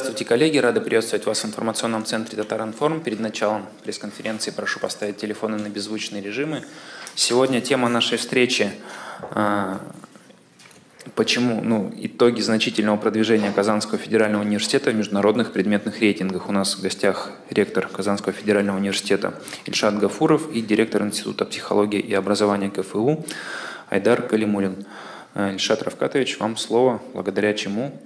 Здравствуйте, коллеги. Рады приветствовать вас в информационном центре Татаринформ. Перед началом пресс-конференции прошу поставить телефоны на беззвучные режимы. Сегодня тема нашей встречи а, Почему? Ну, итоги значительного продвижения Казанского федерального университета в международных предметных рейтингах. У нас в гостях ректор Казанского федерального университета Ильшат Гафуров и директор Института психологии и образования КФУ Айдар Калимулин. Э, Ильшат Равкатович, вам слово, благодаря чему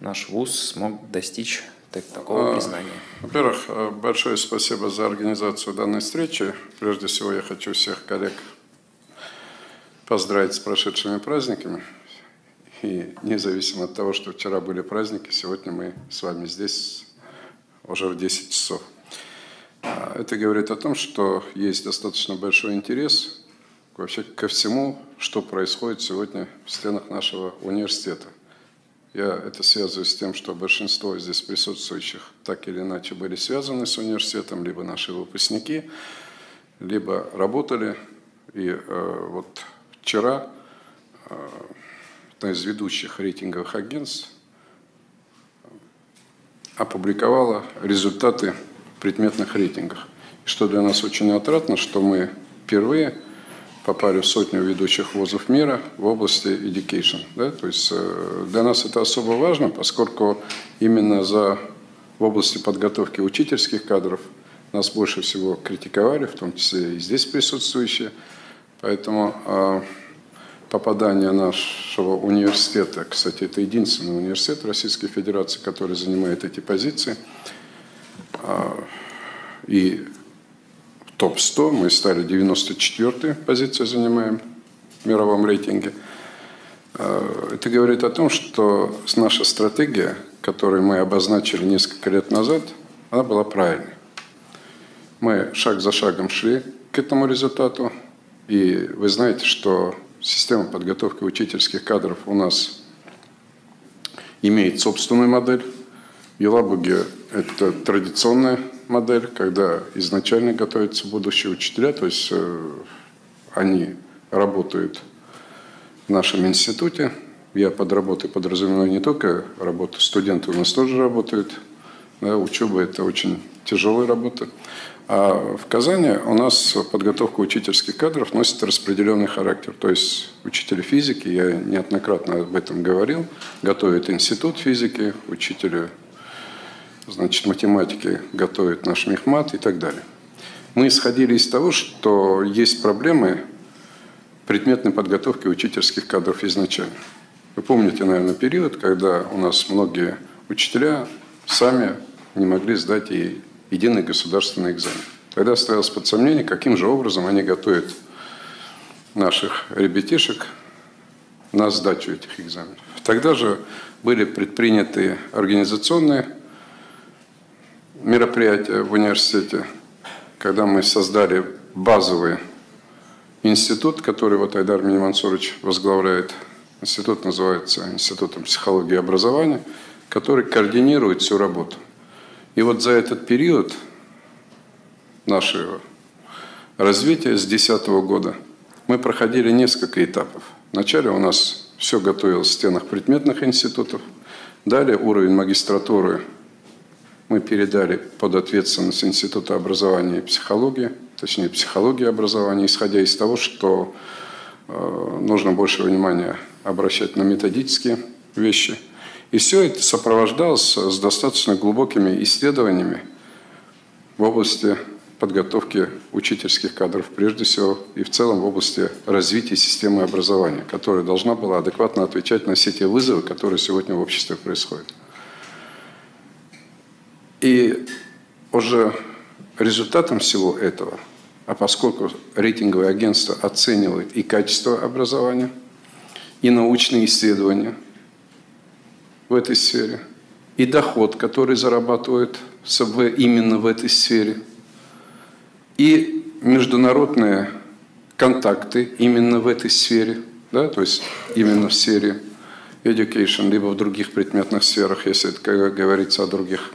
наш вуз смог достичь такого а, признания. Во-первых, э, большое спасибо за организацию данной встречи. Прежде всего, я хочу всех коллег поздравить с прошедшими праздниками. И независимо от того, что вчера были праздники, сегодня мы с вами здесь уже в 10 часов. А, это говорит о том, что есть достаточно большой интерес вообще ко всему, что происходит сегодня в стенах нашего университета. Я это связываю с тем, что большинство здесь присутствующих так или иначе были связаны с университетом, либо наши выпускники, либо работали. И э, вот вчера э, одна из ведущих рейтинговых агентств опубликовала результаты предметных рейтингах. Что для нас очень отрадно, что мы впервые – попали в сотню ведущих вузов мира в области education. Да? То есть э, для нас это особо важно, поскольку именно за, в области подготовки учительских кадров нас больше всего критиковали, в том числе и здесь присутствующие. Поэтому э, попадание нашего университета, кстати, это единственный университет Российской Федерации, который занимает эти позиции, э, и топ-100, мы стали 94-й позицию занимаем в мировом рейтинге. Э, это говорит о том, что наша стратегия, которую мы обозначили несколько лет назад, она была правильной. Мы шаг за шагом шли к этому результату, и вы знаете, что система подготовки учительских кадров у нас имеет собственную модель. В Елабуге это традиционная модель, когда изначально готовятся будущие учителя, то есть э, они работают в нашем институте. Я под работой подразумеваю не только работу, студенты у нас тоже работают. Да, учеба – это очень тяжелая работа. А в Казани у нас подготовка учительских кадров носит распределенный характер. То есть учителя физики, я неоднократно об этом говорил, готовят институт физики, учителя значит, математики готовит наш мехмат и так далее. Мы исходили из того, что есть проблемы предметной подготовки учительских кадров изначально. Вы помните, наверное, период, когда у нас многие учителя сами не могли сдать и единый государственный экзамен. Тогда стоялось под сомнение, каким же образом они готовят наших ребятишек на сдачу этих экзаменов. Тогда же были предприняты организационные мероприятие в университете, когда мы создали базовый институт, который вот Айдар Минимансурович возглавляет. Институт называется Институтом психологии и образования, который координирует всю работу. И вот за этот период нашего развития с 2010 года мы проходили несколько этапов. Вначале у нас все готовилось в стенах предметных институтов. Далее уровень магистратуры мы передали под ответственность Института образования и психологии, точнее психологии образования, исходя из того, что э, нужно больше внимания обращать на методические вещи. И все это сопровождалось с достаточно глубокими исследованиями в области подготовки учительских кадров, прежде всего, и в целом в области развития системы образования, которая должна была адекватно отвечать на все те вызовы, которые сегодня в обществе происходят. И уже результатом всего этого, а поскольку рейтинговые агентства оценивают и качество образования, и научные исследования в этой сфере, и доход, который зарабатывают именно в этой сфере, и международные контакты именно в этой сфере, да, то есть именно в сфере education, либо в других предметных сферах, если это говорится о других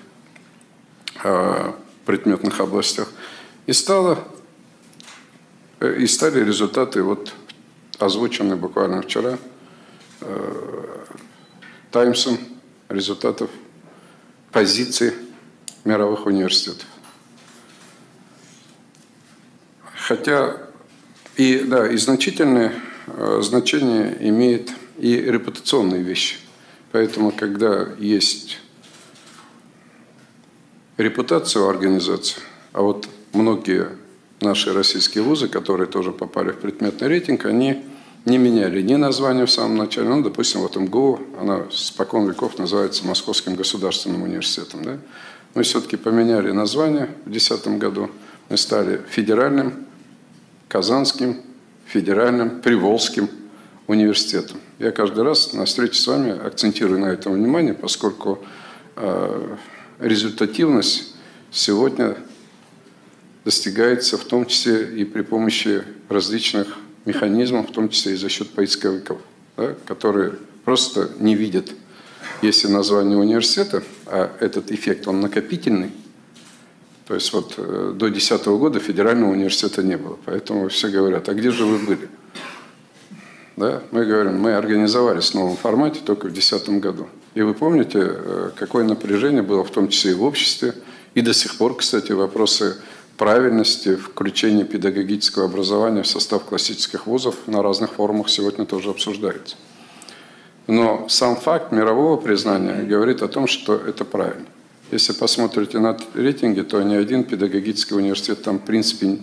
предметных областях. И, стало, э, и стали результаты, вот, озвученные буквально вчера, э, Таймсом результатов позиций мировых университетов. Хотя и, да, и значительное э, значение имеет и репутационные вещи. Поэтому, когда есть репутация у организации, а вот многие наши российские вузы, которые тоже попали в предметный рейтинг, они не меняли ни название в самом начале, ну, допустим, вот МГУ, она спокон веков называется Московским государственным университетом, да? Мы все-таки поменяли название в 2010 году, мы стали федеральным, казанским, федеральным, приволжским университетом. Я каждый раз на встрече с вами акцентирую на этом внимание, поскольку э, результативность сегодня достигается в том числе и при помощи различных механизмов, в том числе и за счет поисковиков, да, которые просто не видят, если название университета, а этот эффект, он накопительный, то есть вот э, до 2010 года федерального университета не было, поэтому все говорят, а где же вы были? Да? Мы говорим, мы организовались в новом формате только в 2010 году. И вы помните, э, какое напряжение было в том числе и в обществе, и до сих пор, кстати, вопросы правильности включения педагогического образования в состав классических вузов на разных форумах сегодня тоже обсуждается. Но сам факт мирового признания говорит о том, что это правильно. Если посмотрите на рейтинги, то ни один педагогический университет там, в принципе,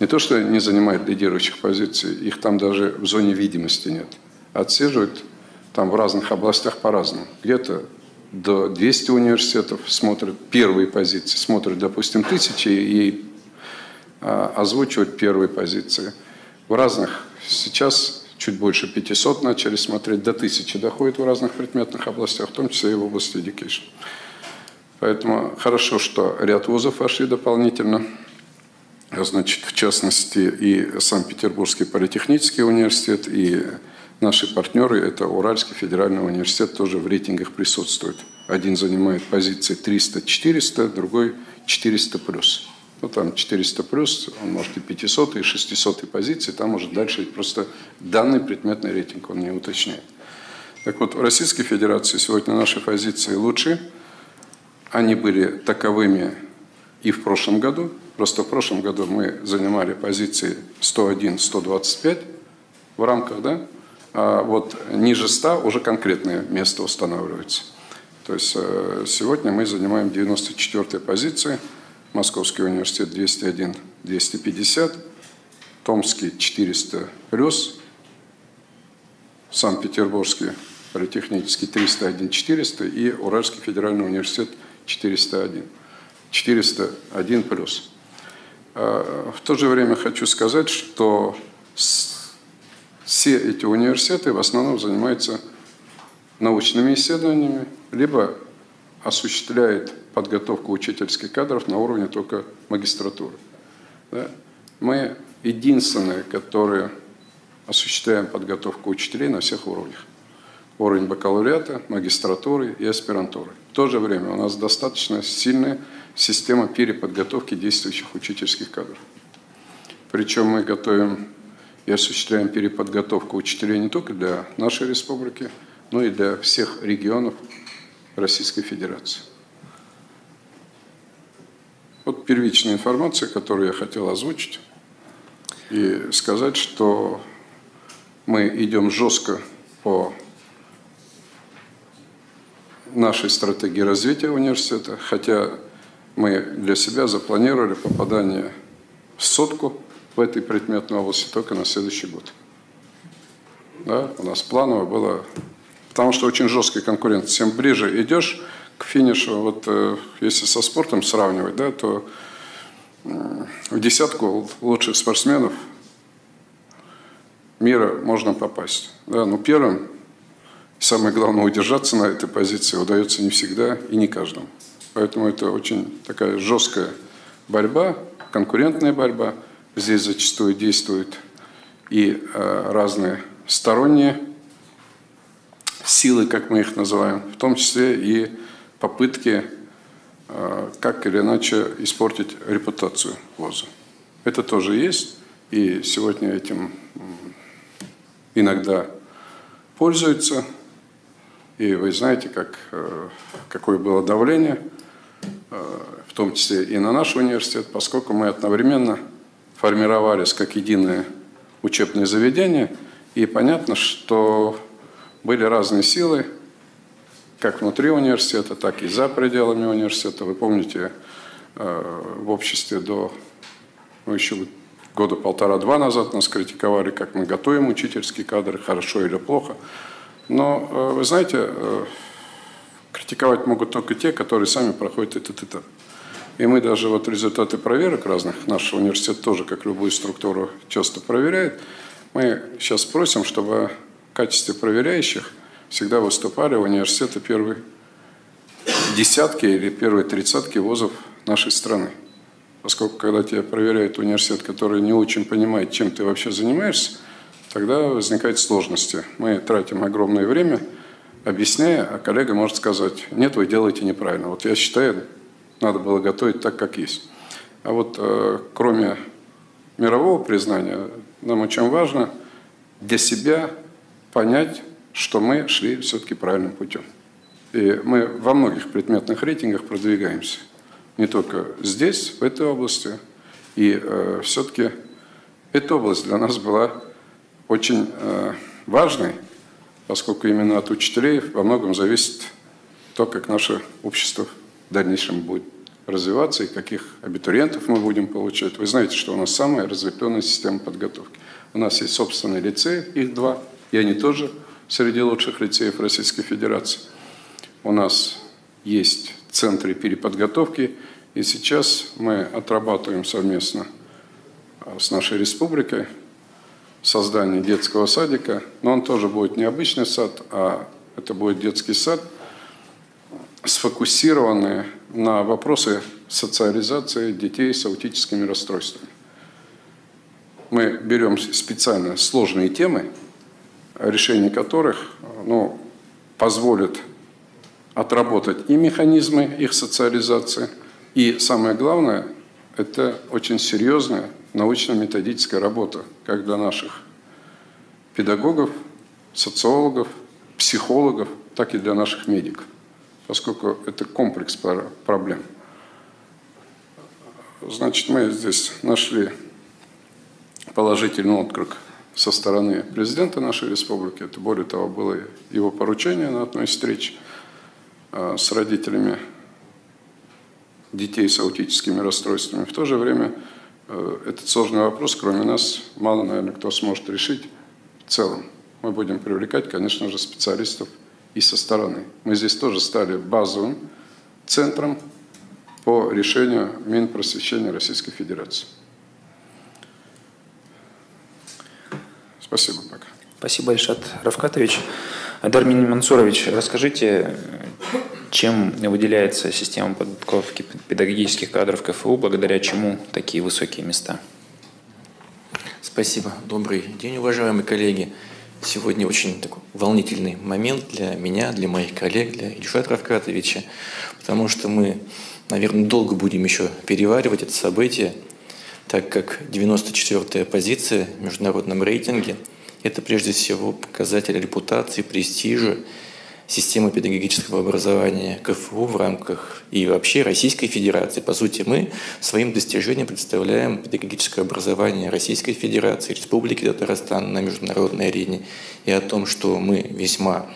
не то, что не занимает лидирующих позиций, их там даже в зоне видимости нет. Отсиживают там в разных областях по-разному. Где-то до 200 университетов смотрят первые позиции, смотрят, допустим, тысячи и а, озвучивают первые позиции. В разных, сейчас чуть больше 500 начали смотреть, до тысячи доходит в разных предметных областях, в том числе и в области education. Поэтому хорошо, что ряд вузов вошли дополнительно. Значит, в частности, и Санкт-Петербургский политехнический университет, и Наши партнеры, это Уральский федеральный университет, тоже в рейтингах присутствует. Один занимает позиции 300-400, другой 400 плюс. Ну, там 400 плюс, он может и 500, и 600 позиции, там может дальше просто данный предметный рейтинг он не уточняет. Так вот, в Российской Федерации сегодня наши позиции лучше. Они были таковыми и в прошлом году. Просто в прошлом году мы занимали позиции 101-125 в рамках, да, а вот ниже 100 уже конкретное место устанавливается. То есть э, сегодня мы занимаем 94 позиции, Московский университет 201, 250, Томский 400 плюс, Санкт-Петербургский политехнический 301, 400 и Уральский федеральный университет 401. 401 плюс. А, в то же время хочу сказать, что все эти университеты в основном занимаются научными исследованиями, либо осуществляет подготовку учительских кадров на уровне только магистратуры. Да? Мы единственные, которые осуществляем подготовку учителей на всех уровнях. Уровень бакалавриата, магистратуры и аспирантуры. В то же время у нас достаточно сильная система переподготовки действующих учительских кадров. Причем мы готовим и осуществляем переподготовку учителей не только для нашей республики, но и для всех регионов Российской Федерации. Вот первичная информация, которую я хотел озвучить и сказать, что мы идем жестко по нашей стратегии развития университета, хотя мы для себя запланировали попадание в сотку в этой предметной области только на следующий год. Да, у нас планово было, потому что очень жесткая конкуренция. Чем ближе идешь к финишу, вот э, если со спортом сравнивать, да, то в десятку лучших спортсменов мира можно попасть. Да, но первым, самое главное, удержаться на этой позиции удается не всегда и не каждому. Поэтому это очень такая жесткая борьба, конкурентная борьба – Здесь зачастую действуют и э, разные сторонние силы, как мы их называем, в том числе и попытки э, как или иначе испортить репутацию ВОЗа. Это тоже есть, и сегодня этим иногда пользуются. И вы знаете, как, какое было давление, в том числе и на наш университет, поскольку мы одновременно формировались как единое учебное заведение, и понятно, что были разные силы, как внутри университета, так и за пределами университета. Вы помните, в обществе до ну, еще года полтора-два назад нас критиковали, как мы готовим учительские кадры, хорошо или плохо. Но, э, вы знаете, э, критиковать могут только те, которые сами проходят этот этап. И мы даже вот результаты проверок разных, наш университет тоже, как любую структуру, часто проверяет. Мы сейчас просим, чтобы в качестве проверяющих всегда выступали университеты первой десятки или первой тридцатки вузов нашей страны поскольку когда тебя проверяет университет, который не очень понимает, чем ты вообще занимаешься, тогда возникают сложности. Мы тратим огромное время, объясняя, а коллега может сказать, нет, вы делаете неправильно. Вот я считаю, надо было готовить так, как есть. А вот э, кроме мирового признания, нам очень важно для себя понять, что мы шли все-таки правильным путем. И мы во многих предметных рейтингах продвигаемся не только здесь, в этой области. И э, все-таки эта область для нас была очень э, важной, поскольку именно от учителей во многом зависит то, как наше общество дальнейшем будет развиваться и каких абитуриентов мы будем получать. Вы знаете, что у нас самая разветвленная система подготовки. У нас есть собственный лицей, их два, и они тоже среди лучших лицеев Российской Федерации. У нас есть центре переподготовки. И сейчас мы отрабатываем совместно а, с нашей республикой создание детского садика. Но он тоже будет не обычный сад, а это будет детский сад, сфокусированный на вопросы социализации детей с аутическими расстройствами. Мы берем специально сложные темы, решение которых ну, позволит отработать и механизмы их социализации, и самое главное, это очень серьезная научно-методическая работа, как для наших педагогов, социологов, психологов, так и для наших медиков, поскольку это комплекс проблем. Значит, мы здесь нашли положительный отклик со стороны президента нашей республики. Это, более того, было его поручение на одной встрече – Э, с родителями детей с аутическими расстройствами. В то же время э, этот сложный вопрос, кроме нас, мало, наверное, кто сможет решить в целом. Мы будем привлекать, конечно же, специалистов и со стороны. Мы здесь тоже стали базовым центром по решению Минпросвещения Российской Федерации. Спасибо пока. Спасибо, Ильшат Равкатович. Дармин Мансурович, расскажите, чем выделяется система подготовки педагогических кадров КФУ, благодаря чему такие высокие места? Спасибо. Добрый день, уважаемые коллеги. Сегодня очень такой волнительный момент для меня, для моих коллег, для Ильшата Равкатовича, потому что мы, наверное, долго будем еще переваривать это событие, так как 94-я позиция в международном рейтинге – это прежде всего показатель репутации, престижа системы педагогического образования КФУ в рамках и вообще Российской Федерации. По сути, мы своим достижением представляем педагогическое образование Российской Федерации, Республики Татарстан на международной арене и о том, что мы весьма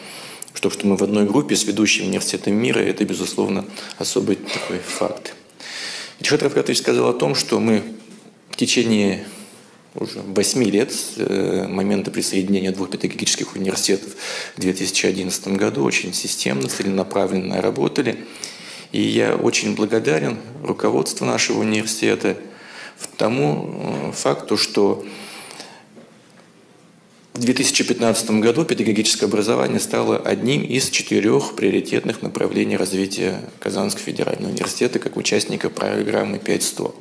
что, что мы в одной группе с ведущим университетом мира, это, безусловно, особый такой факт. Ильшат Равкатович сказал о том, что мы в течение уже 8 лет с э, момента присоединения двух педагогических университетов в 2011 году очень системно, целенаправленно работали. И я очень благодарен руководству нашего университета тому э, факту, что в 2015 году педагогическое образование стало одним из четырех приоритетных направлений развития Казанского федерального университета как участника программы 5100.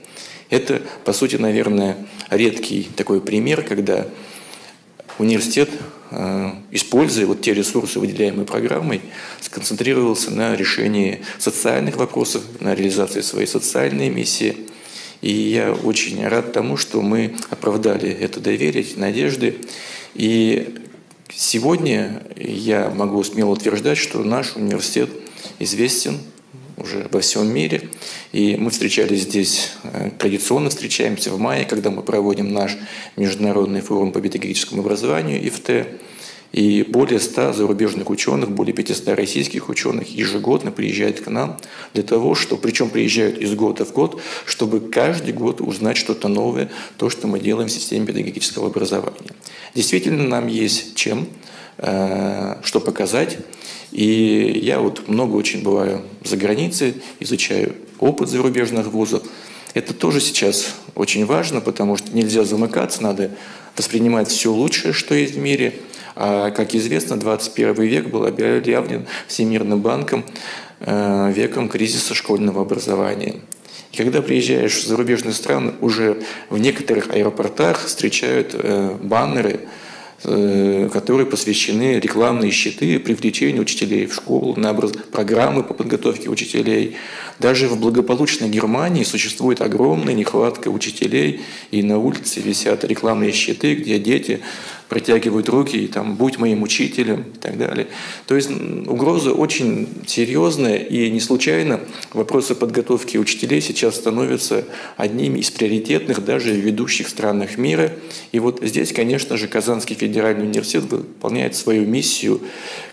Это, по сути, наверное, редкий такой пример, когда университет, э, используя вот те ресурсы, выделяемые программой, сконцентрировался на решении социальных вопросов, на реализации своей социальной миссии. И я очень рад тому, что мы оправдали это доверие, эти надежды. И Сегодня я могу смело утверждать, что наш университет известен уже во всем мире. И мы встречались здесь, э, традиционно встречаемся в мае, когда мы проводим наш международный форум по педагогическому образованию ИФТ. И более 100 зарубежных ученых, более 500 российских ученых ежегодно приезжают к нам для того, что, причем приезжают из года в год, чтобы каждый год узнать что-то новое, то, что мы делаем в системе педагогического образования. Действительно, нам есть чем, э, что показать. И я вот много очень бываю за границей, изучаю опыт зарубежных вузов. Это тоже сейчас очень важно, потому что нельзя замыкаться, надо воспринимать все лучшее, что есть в мире. А, как известно, 21 век был объявлен Всемирным банком э, веком кризиса школьного образования. И когда приезжаешь в зарубежные страны, уже в некоторых аэропортах встречают э, баннеры которые посвящены рекламные щиты привлечению учителей в школу, на программы по подготовке учителей. Даже в благополучной Германии существует огромная нехватка учителей, и на улице висят рекламные щиты, где дети протягивают руки и там «будь моим учителем» и так далее. То есть угроза очень серьезная, и не случайно вопросы подготовки учителей сейчас становятся одними из приоритетных даже ведущих странах мира. И вот здесь, конечно же, Казанский федеральный университет выполняет свою миссию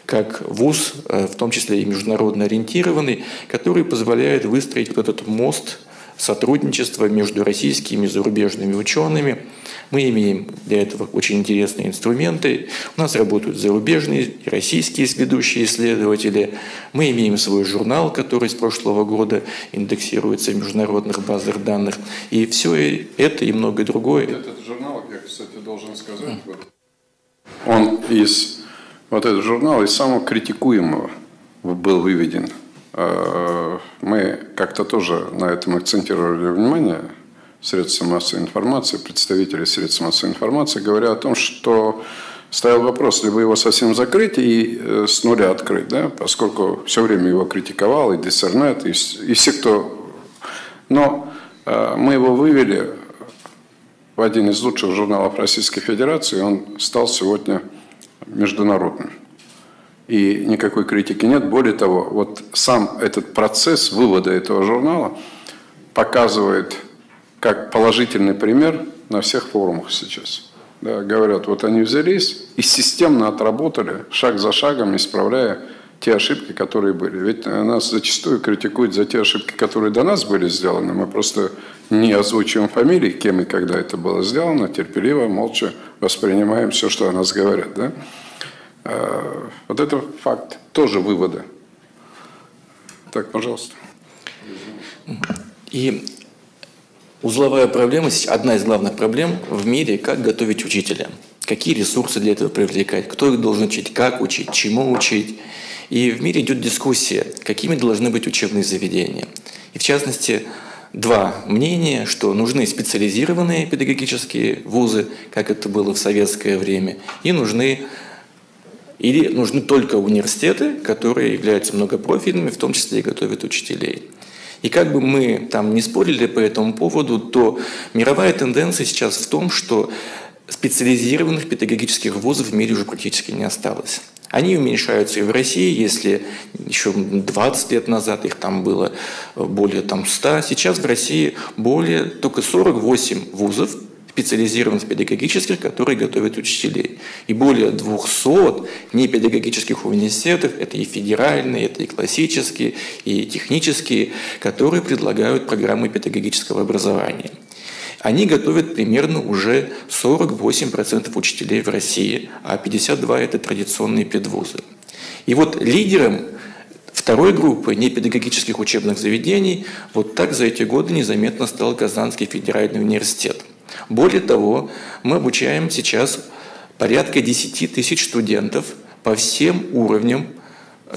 как вуз, э, в том числе и международно ориентированный, который позволяет выстроить вот этот мост сотрудничества между российскими и зарубежными учеными – мы имеем для этого очень интересные инструменты. У нас работают зарубежные и российские ведущие исследователи. Мы имеем свой журнал, который с прошлого года индексируется в международных базах данных. И все это и многое другое. Этот журнал, я, кстати, должен сказать, вот, он из, вот этот журнал из самого критикуемого был выведен. А, мы как-то тоже на этом акцентировали внимание, средств массовой информации, представители средств массовой информации, говоря о том, что стоял вопрос, либо его совсем закрыть и э, с нуля открыть, да, поскольку все время его критиковал и Диссернет, и, и все, кто... Но э, мы его вывели в один из лучших журналов Российской Федерации, он стал сегодня международным. И никакой критики нет. Более того, вот сам этот процесс вывода этого журнала показывает как положительный пример на всех форумах сейчас. Да, говорят, вот они взялись и системно отработали, шаг за шагом, исправляя те ошибки, которые были. Ведь нас зачастую критикуют за те ошибки, которые до нас были сделаны. Мы просто не озвучиваем фамилии, кем и когда это было сделано, терпеливо, молча воспринимаем все, что о нас говорят. Да? А, вот это факт, тоже выводы. Так, пожалуйста. И Узловая проблема, одна из главных проблем в мире, как готовить учителя. Какие ресурсы для этого привлекать, кто их должен учить, как учить, чему учить. И в мире идет дискуссия, какими должны быть учебные заведения. И в частности, два мнения, что нужны специализированные педагогические вузы, как это было в советское время, и нужны или нужны только университеты, которые являются многопрофильными, в том числе и готовят учителей. И как бы мы там не спорили по этому поводу, то мировая тенденция сейчас в том, что специализированных педагогических вузов в мире уже практически не осталось. Они уменьшаются и в России, если еще 20 лет назад их там было более там, 100, сейчас в России более только 48 вузов, специализированных педагогических, которые готовят учителей. И более 200 непедагогических университетов, это и федеральные, это и классические, и технические, которые предлагают программы педагогического образования. Они готовят примерно уже 48% учителей в России, а 52% это традиционные педвузы. И вот лидером второй группы непедагогических учебных заведений вот так за эти годы незаметно стал Казанский федеральный университет – более того, мы обучаем сейчас порядка 10 тысяч студентов по всем уровням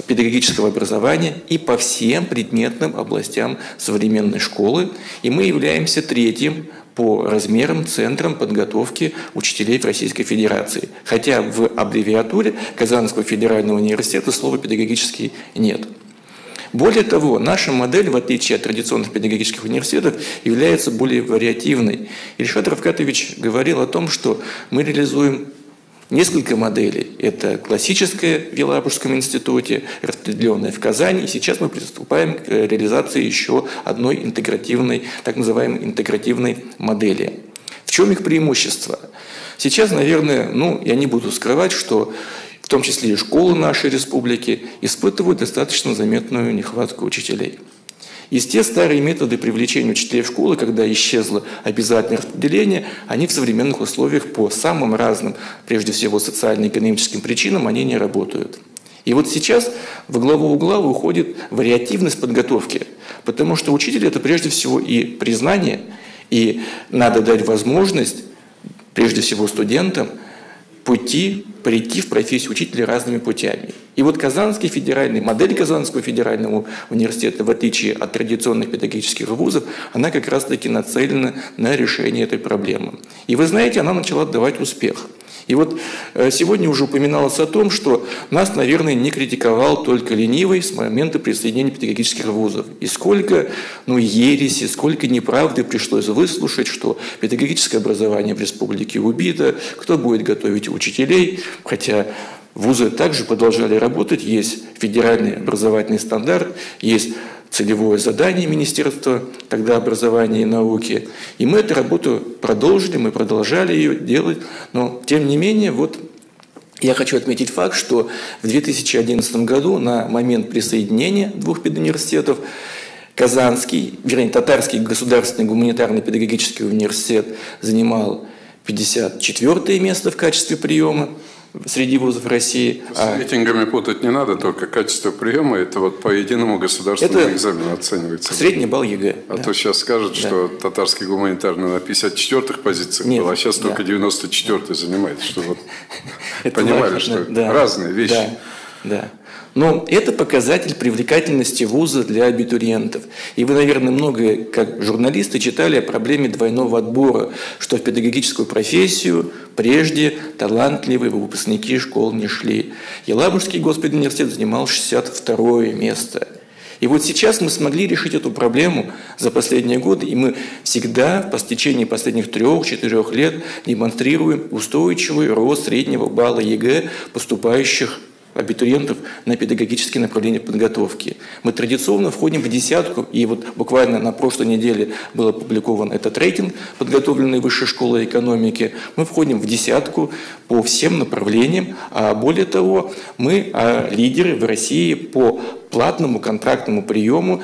педагогического образования и по всем предметным областям современной школы. И мы являемся третьим по размерам центром подготовки учителей в Российской Федерации. Хотя в аббревиатуре Казанского федерального университета слова «педагогический» нет. Более того, наша модель, в отличие от традиционных педагогических университетов, является более вариативной. Ильшат Равкатович говорил о том, что мы реализуем Несколько моделей. Это классическая в Елабужском институте, распределенная в Казани. И сейчас мы приступаем к реализации еще одной интегративной, так называемой интегративной модели. В чем их преимущество? Сейчас, наверное, ну, я не буду скрывать, что в том числе и школы нашей республики испытывают достаточно заметную нехватку учителей. Есть те старые методы привлечения учителей в школы, когда исчезло обязательное распределение, они в современных условиях по самым разным, прежде всего социально-экономическим причинам, они не работают. И вот сейчас во главу угла уходит вариативность подготовки, потому что учитель – это прежде всего и признание, и надо дать возможность, прежде всего студентам, пути прийти в профессию учителя разными путями. И вот Казанский федеральный, модель Казанского федерального университета, в отличие от традиционных педагогических вузов, она как раз-таки нацелена на решение этой проблемы. И вы знаете, она начала давать успех. И вот э, сегодня уже упоминалось о том, что нас, наверное, не критиковал только ленивый с момента присоединения педагогических вузов. И сколько ну, ереси, сколько неправды пришлось выслушать, что педагогическое образование в республике убито, кто будет готовить учителей, хотя Вузы также продолжали работать, есть федеральный образовательный стандарт, есть целевое задание Министерства тогда образования и науки. И мы эту работу продолжили, мы продолжали ее делать, но тем не менее, вот я хочу отметить факт, что в 2011 году на момент присоединения двух педуниверситетов Казанский, вернее, Татарский государственный гуманитарный педагогический университет занимал 54 место в качестве приема, среди вузов России. С а рейтингами путать не надо, только качество приема, это вот по единому государственному это экзамену оценивается. Средний балл ЕГЭ. А да. то сейчас скажут, да. что татарский гуманитарный на 54-х позициях Нет, был, а сейчас да. только 94-й занимает, что вот понимали, что разные вещи. Да, да. Но это показатель привлекательности вуза для абитуриентов. И вы, наверное, много, как журналисты, читали о проблеме двойного отбора, что в педагогическую профессию прежде талантливые выпускники школ не шли. Елабужский госпедуниверситет занимал 62 место. И вот сейчас мы смогли решить эту проблему за последние годы, и мы всегда по стечении последних трех-четырех лет демонстрируем устойчивый рост среднего балла ЕГЭ поступающих абитуриентов на педагогические направления подготовки. Мы традиционно входим в десятку, и вот буквально на прошлой неделе был опубликован этот рейтинг, подготовленный Высшей школой экономики. Мы входим в десятку по всем направлениям, а более того, мы а, лидеры в России по платному контрактному приему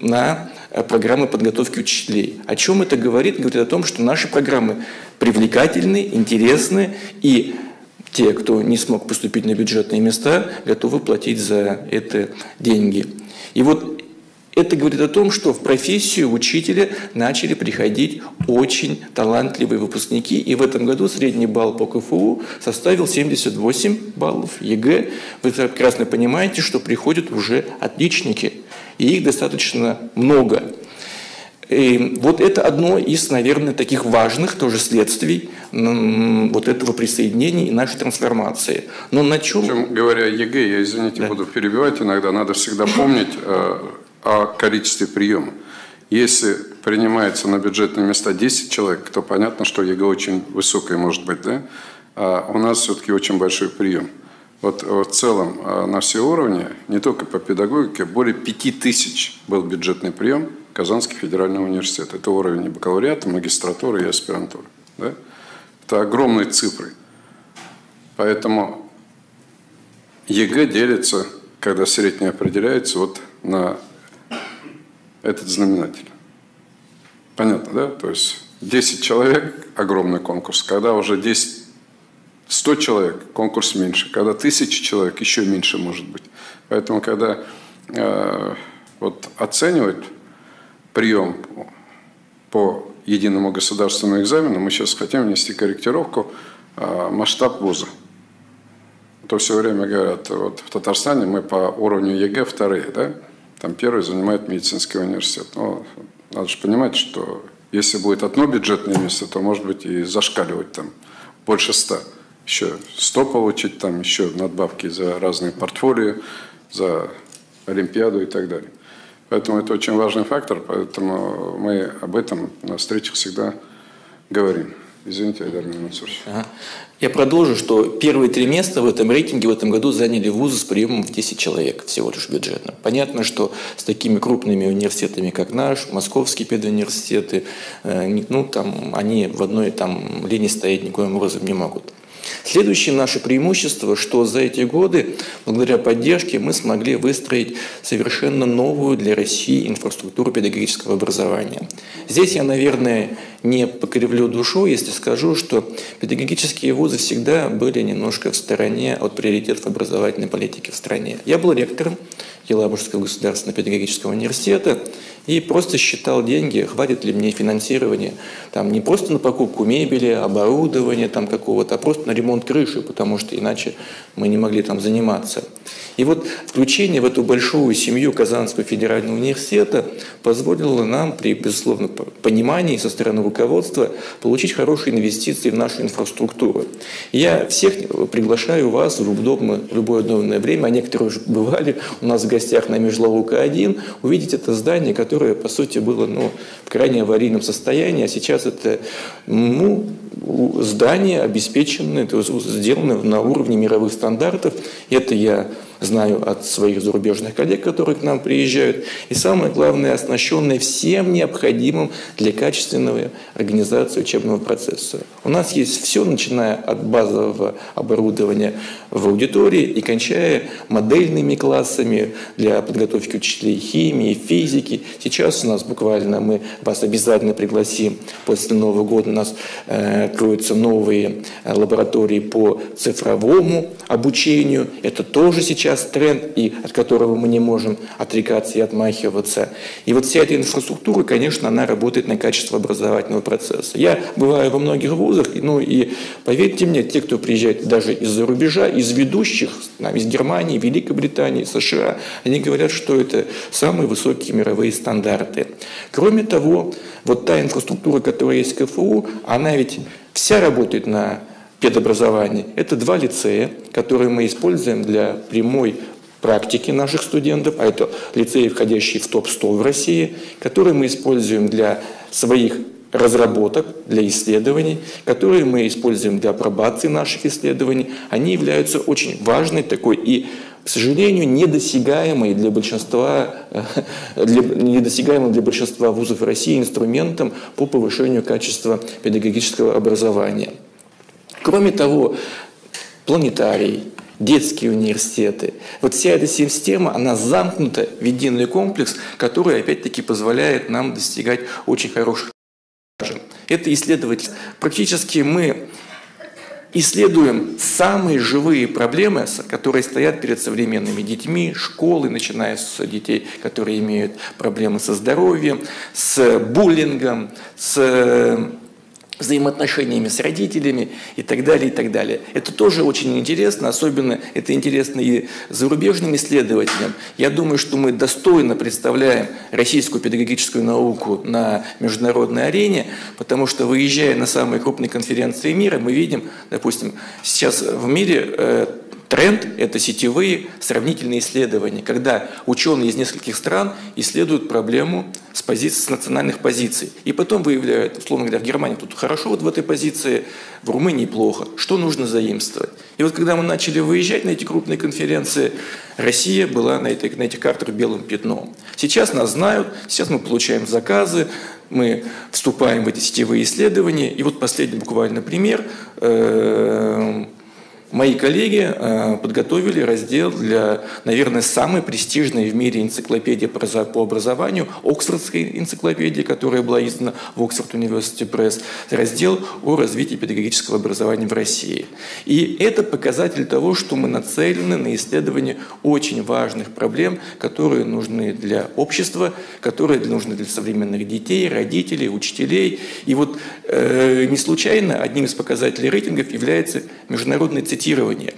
на э, программы подготовки учителей. О чем это говорит? Говорит о том, что наши программы привлекательны, интересны и те, кто не смог поступить на бюджетные места, готовы платить за это деньги. И вот это говорит о том, что в профессию учителя начали приходить очень талантливые выпускники, и в этом году средний балл по КФУ составил 78 баллов ЕГЭ. Вы прекрасно понимаете, что приходят уже отличники, и их достаточно много. И вот это одно из, наверное, таких важных тоже следствий вот этого присоединения и нашей трансформации. Но на чем... Причем, говоря о ЕГЭ, я, извините, да. буду перебивать иногда, надо всегда помнить э, о количестве приема. Если принимается на бюджетные места 10 человек, то понятно, что ЕГЭ очень высокое может быть, да? А у нас все-таки очень большой прием. Вот в целом э, на все уровни, не только по педагогике, более 5000 был бюджетный прием – Казанский федеральный университет. Это уровень бакалавриата, магистратуры и аспирантуры. Да? Это огромные цифры. Поэтому ЕГЭ делится, когда средний определяется, вот на этот знаменатель. Понятно, да? То есть 10 человек – огромный конкурс. Когда уже 10, 100 человек – конкурс меньше. Когда 1000 человек – еще меньше может быть. Поэтому, когда э, вот оценивать прием по единому государственному экзамену, мы сейчас хотим внести корректировку а, масштаб вуза. То все время говорят, вот в Татарстане мы по уровню ЕГЭ вторые, да? Там первый занимает медицинский университет. Но надо же понимать, что если будет одно бюджетное место, то может быть и зашкаливать там больше ста. Еще сто получить, там еще надбавки за разные портфолио, за Олимпиаду и так далее. Поэтому это очень важный фактор, поэтому мы об этом на встречах всегда говорим. Извините, Айдар Мансурович. Ага. Я продолжу, что первые три места в этом рейтинге в этом году заняли вузы с приемом в 10 человек всего лишь бюджетно. Понятно, что с такими крупными университетами, как наш, московские педуниверситеты, э, ну, там, они в одной там, линии стоять никоим образом не могут. Следующее наше преимущество, что за эти годы, благодаря поддержке, мы смогли выстроить совершенно новую для России инфраструктуру педагогического образования. Здесь я, наверное, не покривлю душу, если скажу, что педагогические вузы всегда были немножко в стороне от приоритетов образовательной политики в стране. Я был ректором Елабужского государственного педагогического университета и просто считал деньги, хватит ли мне финансирования, там не просто на покупку мебели, оборудования там какого-то, а просто на ремонт крыши, потому что иначе мы не могли там заниматься. И вот включение в эту большую семью Казанского федерального университета позволило нам при, безусловно, понимании со стороны руководства получить хорошие инвестиции в нашу инфраструктуру. Я всех приглашаю вас в удобное, любое удобное время, а некоторые уже бывали у нас в гостях на Межлаука-1, увидеть это здание, которое, по сути, было ну, в крайне аварийном состоянии, а сейчас это ну, здание обеспеченное, сделано на уровне мировых стандартов. Это я знаю от своих зарубежных коллег, которые к нам приезжают. И самое главное, оснащенные всем необходимым для качественного организации учебного процесса. У нас есть все, начиная от базового оборудования в аудитории и кончая модельными классами для подготовки учителей химии, физики. Сейчас у нас буквально мы вас обязательно пригласим после Нового года. У нас э, откроются новые э, лаборатории по цифровому обучению. Это тоже сейчас тренд, и от которого мы не можем отрекаться и отмахиваться. И вот вся эта инфраструктура, конечно, она работает на качество образовательного процесса. Я бываю во многих вузах, ну и поверьте мне, те, кто приезжает даже из-за рубежа, из ведущих, там, из Германии, Великобритании, США, они говорят, что это самые высокие мировые стандарты. Кроме того, вот та инфраструктура, которая есть в КФУ, она ведь вся работает на педобразования. Это два лицея, которые мы используем для прямой практики наших студентов, а это лицеи, входящие в топ-100 в России, которые мы используем для своих разработок, для исследований, которые мы используем для апробации наших исследований. Они являются очень важной такой и к сожалению, недосягаемой для большинства, для, недосягаемым для большинства вузов России инструментом по повышению качества педагогического образования. Кроме того, планетарий, детские университеты. Вот вся эта система, она замкнута в единый комплекс, который опять-таки позволяет нам достигать очень хороших это исследовать. Практически мы исследуем самые живые проблемы, которые стоят перед современными детьми, школы, начиная с детей, которые имеют проблемы со здоровьем, с буллингом, с взаимоотношениями с родителями и так далее, и так далее. Это тоже очень интересно, особенно это интересно и зарубежным исследователям. Я думаю, что мы достойно представляем российскую педагогическую науку на международной арене, потому что выезжая на самые крупные конференции мира, мы видим, допустим, сейчас в мире э, Тренд – это сетевые сравнительные исследования, когда ученые из нескольких стран исследуют проблему с, позиции, с национальных позиций. И потом выявляют, условно говоря, в Германии тут хорошо вот в этой позиции, в Румынии плохо. Что нужно заимствовать? И вот когда мы начали выезжать на эти крупные конференции, Россия была на, этой, на этих картах белым пятном. Сейчас нас знают, сейчас мы получаем заказы, мы вступаем в эти сетевые исследования. И вот последний буквально пример э, – Мои коллеги э, подготовили раздел для, наверное, самой престижной в мире энциклопедии по образованию, Оксфордской энциклопедии, которая была издана в Оксфорд University Press, раздел о развитии педагогического образования в России. И это показатель того, что мы нацелены на исследование очень важных проблем, которые нужны для общества, которые нужны для современных детей, родителей, учителей. И вот э, не случайно одним из показателей рейтингов является международный цитирование цитирования.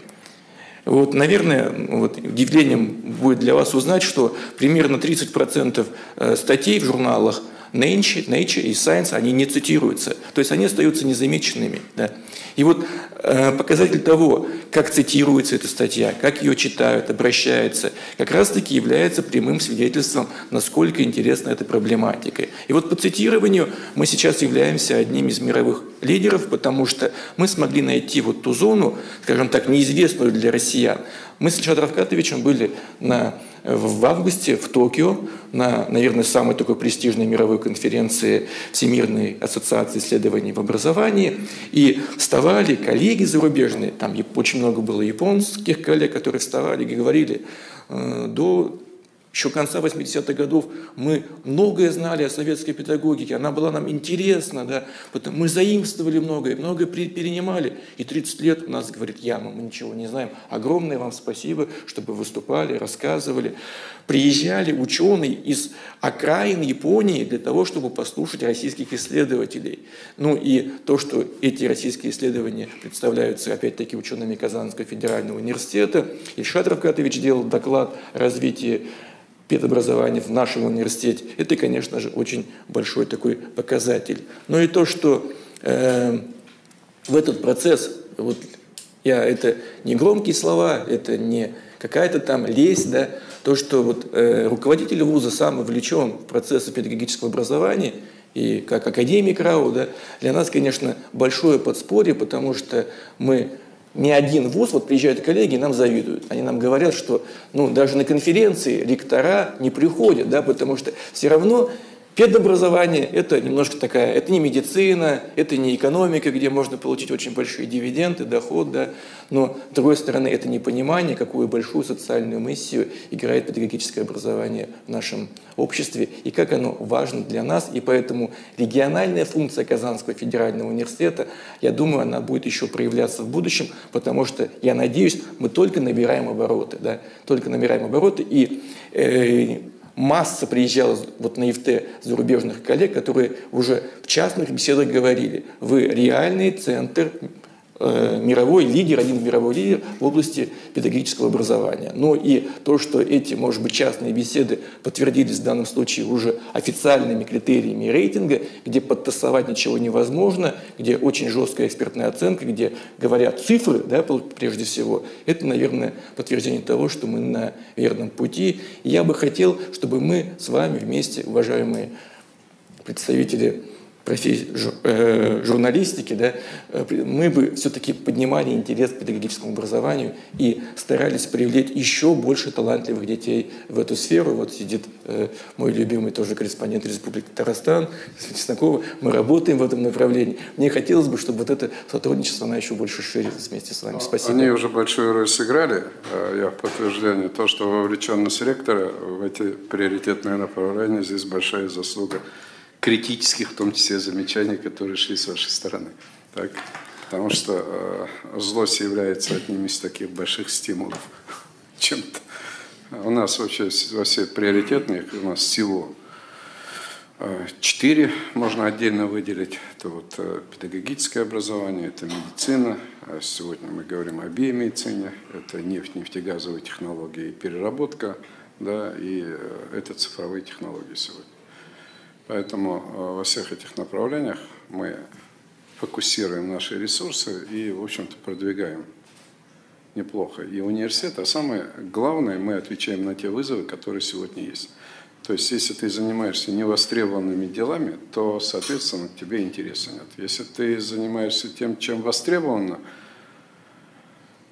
Вот, наверное, вот, удивлением будет для вас узнать, что примерно 30% э, статей в журналах Nature, Nature и Science, они не цитируются. То есть они остаются незамеченными. Да. И вот э, показатель того, как цитируется эта статья, как ее читают, обращаются, как раз-таки является прямым свидетельством, насколько интересна эта проблематика. И вот по цитированию мы сейчас являемся одним из мировых лидеров, потому что мы смогли найти вот ту зону, скажем так, неизвестную для россиян. Мы с Ильшадом Равкатовичем были на в августе в Токио на, наверное, самой такой престижной мировой конференции Всемирной ассоциации исследований в образовании. И вставали коллеги зарубежные, там очень много было японских коллег, которые вставали и говорили, «Э, до еще конца 80-х годов мы многое знали о советской педагогике, она была нам интересна, да, потому мы заимствовали многое, многое перенимали. И 30 лет у нас, говорит, яма, мы ничего не знаем. Огромное вам спасибо, чтобы выступали, рассказывали. Приезжали ученые из окраин Японии для того, чтобы послушать российских исследователей. Ну и то, что эти российские исследования представляются, опять-таки, учеными Казанского федерального университета. Ильшат Равкатович делал доклад о развитии педобразования в нашем университете, это, конечно же, очень большой такой показатель. Но и то, что э, в этот процесс, вот я, это не громкие слова, это не какая-то там лесть, да, то, что вот, э, руководитель вуза сам вовлечен в процессы педагогического образования, и как академик РАУ, да, для нас, конечно, большое подспорье, потому что мы ни один вуз, вот приезжают коллеги, нам завидуют. Они нам говорят, что ну, даже на конференции ректора не приходят, да, потому что все равно Педобразование – это немножко такая, это не медицина, это не экономика, где можно получить очень большие дивиденды, доход, да, но, с другой стороны, это не понимание, какую большую социальную миссию играет педагогическое образование в нашем обществе и как оно важно для нас. И поэтому региональная функция Казанского федерального университета, я думаю, она будет еще проявляться в будущем, потому что, я надеюсь, мы только набираем обороты, да, только набираем обороты, и э, масса приезжала вот на ИФТ зарубежных коллег, которые уже в частных беседах говорили, вы реальный центр мировой лидер, один мировой лидер в области педагогического образования. Но и то, что эти, может быть, частные беседы подтвердились в данном случае уже официальными критериями рейтинга, где подтасовать ничего невозможно, где очень жесткая экспертная оценка, где говорят цифры, да, прежде всего, это, наверное, подтверждение того, что мы на верном пути. Я бы хотел, чтобы мы с вами вместе, уважаемые представители профессии э, журналистики, да, э, мы бы все-таки поднимали интерес к педагогическому образованию и старались привлечь еще больше талантливых детей в эту сферу. Вот сидит э, мой любимый тоже корреспондент Республики Татарстан, Чеснокова. Мы работаем в этом направлении. Мне хотелось бы, чтобы вот это сотрудничество, оно еще больше ширилось вместе с вами. Спасибо. Они уже большую роль сыграли. Я в подтверждение то, что вовлеченность ректора в эти приоритетные направления, здесь большая заслуга критических, в том числе, замечаний, которые шли с вашей стороны. Так? Потому что э, злость является одним из таких больших стимулов чем-то. У нас вообще во все приоритетные, у нас всего э, четыре можно отдельно выделить. Это вот э, педагогическое образование, это медицина. А сегодня мы говорим о биомедицине, это нефть, нефтегазовые технологии и переработка, да, и э, это цифровые технологии сегодня. Поэтому э, во всех этих направлениях мы фокусируем наши ресурсы и, в общем-то, продвигаем неплохо. И университет, а самое главное, мы отвечаем на те вызовы, которые сегодня есть. То есть, если ты занимаешься невостребованными делами, то, соответственно, тебе интереса нет. Если ты занимаешься тем, чем востребовано,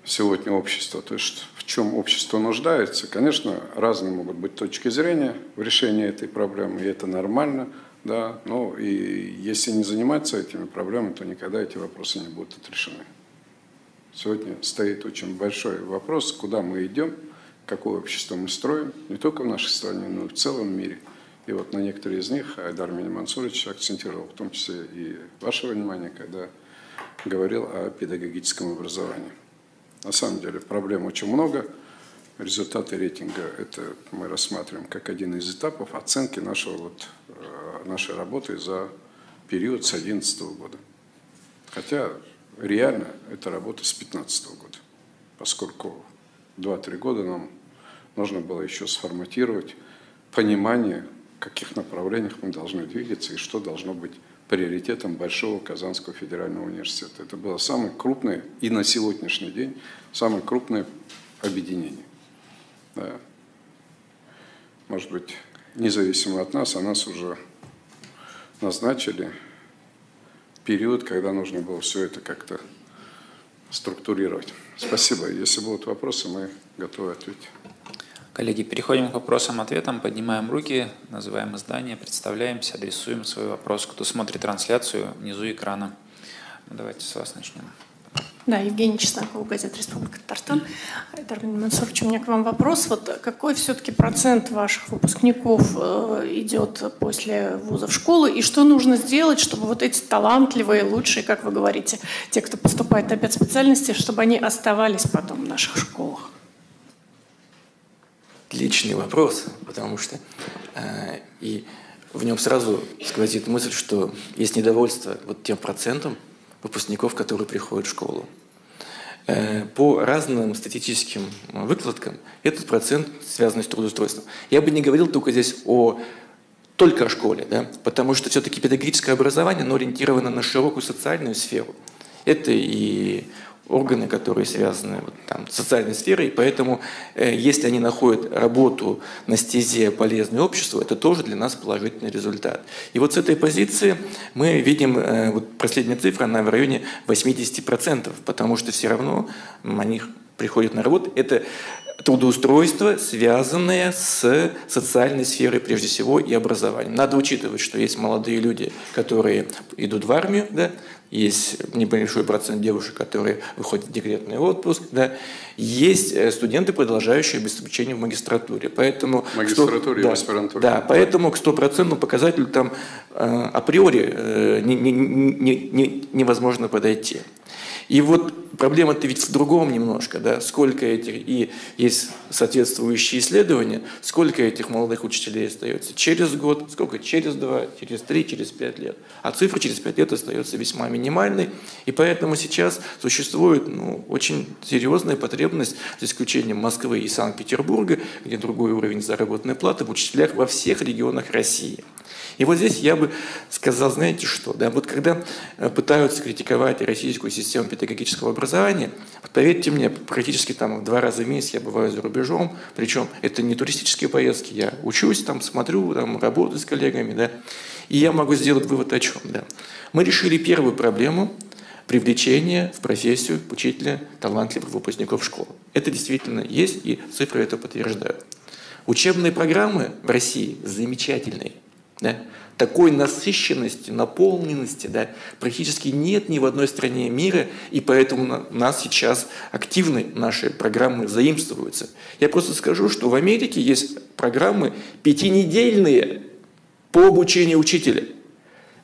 сегодня общество, то есть в чем общество нуждается. Конечно, разные могут быть точки зрения в решении этой проблемы, и это нормально, да, но и если не заниматься этими проблемами, то никогда эти вопросы не будут отрешены. Сегодня стоит очень большой вопрос, куда мы идем, какое общество мы строим, не только в нашей стране, но и в целом мире. И вот на некоторые из них Айдар Мансурович акцентировал, в том числе и ваше внимание, когда говорил о педагогическом образовании. На самом деле проблем очень много. Результаты рейтинга это мы рассматриваем как один из этапов оценки нашего, вот, э, нашей работы за период с 2011 года. Хотя реально это работа с 2015 года, поскольку 2-3 года нам нужно было еще сформатировать понимание каких направлениях мы должны двигаться и что должно быть приоритетом Большого Казанского федерального университета. Это было самое крупное и на сегодняшний день самое крупное объединение. Да. Может быть, независимо от нас, а нас уже назначили период, когда нужно было все это как-то структурировать. Спасибо. Если будут вопросы, мы готовы ответить. Коллеги, переходим к вопросам-ответам. Поднимаем руки, называем издание, представляемся, адресуем свой вопрос. Кто смотрит трансляцию внизу экрана. Давайте с вас начнем. Да, Евгений Чесноков, газета «Республика Татарстан». Дармин Мансурович, у меня к вам вопрос. Вот какой все-таки процент ваших выпускников э, идет после вуза в школу, и что нужно сделать, чтобы вот эти талантливые, лучшие, как вы говорите, те, кто поступает на пять специальностей, чтобы они оставались потом в наших школах? Отличный вопрос, потому что э, и в нем сразу сквозит мысль, что есть недовольство вот тем процентом, выпускников, которые приходят в школу. Э, по разным статистическим выкладкам этот процент связан с трудоустройством. Я бы не говорил только здесь о только о школе, да, потому что все-таки педагогическое образование оно ориентировано на широкую социальную сферу. Это и органы, которые связаны вот, там, с социальной сферой, поэтому э, если они находят работу на стезе полезное обществу, это тоже для нас положительный результат. И вот с этой позиции мы видим, э, вот последняя цифра, она в районе 80%, потому что все равно они приходят на работу. Это трудоустройство, связанное с социальной сферой прежде всего и образованием. Надо учитывать, что есть молодые люди, которые идут в армию, да, есть небольшой процент девушек, которые выходят в декретный отпуск, да, есть э, студенты, продолжающие обеспечение в магистратуре. Поэтому магистратуре 100, и да, аспирантуре. Да, поэтому к стопроцентному показателю там э, априори э, не, не, не, не, невозможно подойти. И вот проблема-то ведь в другом немножко, да, сколько этих, и есть соответствующие исследования, сколько этих молодых учителей остается через год, сколько через два, через три, через пять лет. А цифра через пять лет остается весьма минимальной, и поэтому сейчас существует ну, очень серьезная потребность, за исключением Москвы и Санкт-Петербурга, где другой уровень заработной платы, в учителях во всех регионах России. И вот здесь я бы сказал, знаете что, да, вот когда э, пытаются критиковать российскую систему педагогического образования, вот поверьте мне, практически там в два раза в месяц я бываю за рубежом, причем это не туристические поездки, я учусь там, смотрю, там, работаю с коллегами, да, и я могу сделать вывод о чем, да. Мы решили первую проблему, привлечения в профессию учителя талантливых выпускников школы. Это действительно есть, и цифры это подтверждают. Учебные программы в России замечательные. Да? Такой насыщенности, наполненности да, практически нет ни в одной стране мира, и поэтому у нас сейчас активны наши программы заимствуются. Я просто скажу, что в Америке есть программы пятинедельные по обучению учителя –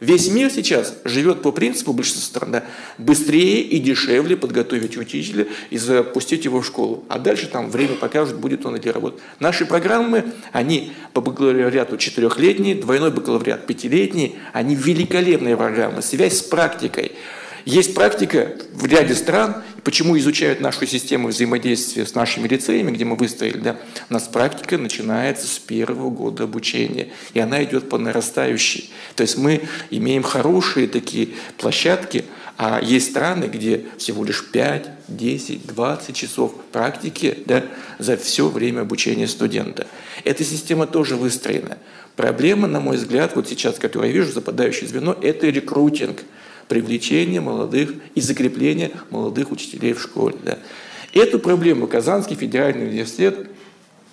Весь мир сейчас живет по принципу большинства стран, да, быстрее и дешевле подготовить учителя и запустить его в школу. А дальше там время покажет, будет он или работать. Наши программы, они по бакалавриату четырехлетние, двойной бакалавриат пятилетний, они великолепные программы, связь с практикой. Есть практика в ряде стран, почему изучают нашу систему взаимодействия с нашими лицеями, где мы выстояли, да, у нас практика начинается с первого года обучения, и она идет по нарастающей. То есть мы имеем хорошие такие площадки, а есть страны, где всего лишь 5, 10, 20 часов практики да, за все время обучения студента. Эта система тоже выстроена. Проблема, на мой взгляд, вот сейчас, которую я вижу, западающее звено, это рекрутинг – привлечения молодых и закрепления молодых учителей в школе. Да. Эту проблему Казанский федеральный университет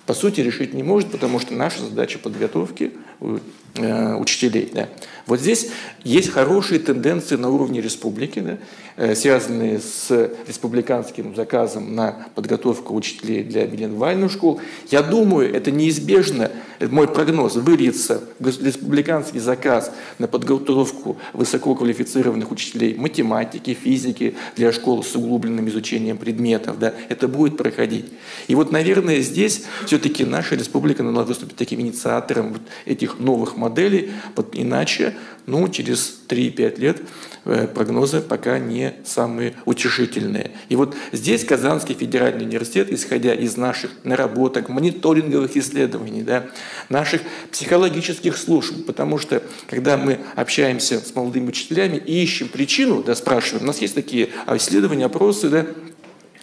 по сути решить не может, потому что наша задача подготовки э, учителей. Да. Вот здесь есть хорошие тенденции на уровне республики, да, э, связанные с республиканским заказом на подготовку учителей для билингвальных школ. Я думаю, это неизбежно, мой прогноз, выльется республиканский заказ на подготовку высококвалифицированных учителей математики, физики для школ с углубленным изучением предметов. Да, это будет проходить. И вот, наверное, здесь все все-таки наша республика должна выступить таким инициатором вот этих таких новых моделей, иначе, ну, через 3-5 лет э, прогнозы пока не самые утешительные. И вот здесь Казанский федеральный университет, исходя из наших наработок, мониторинговых исследований, да, наших психологических служб, потому что когда мы общаемся с молодыми учителями и ищем причину, да, спрашиваем, у нас есть такие исследования, опросы, да,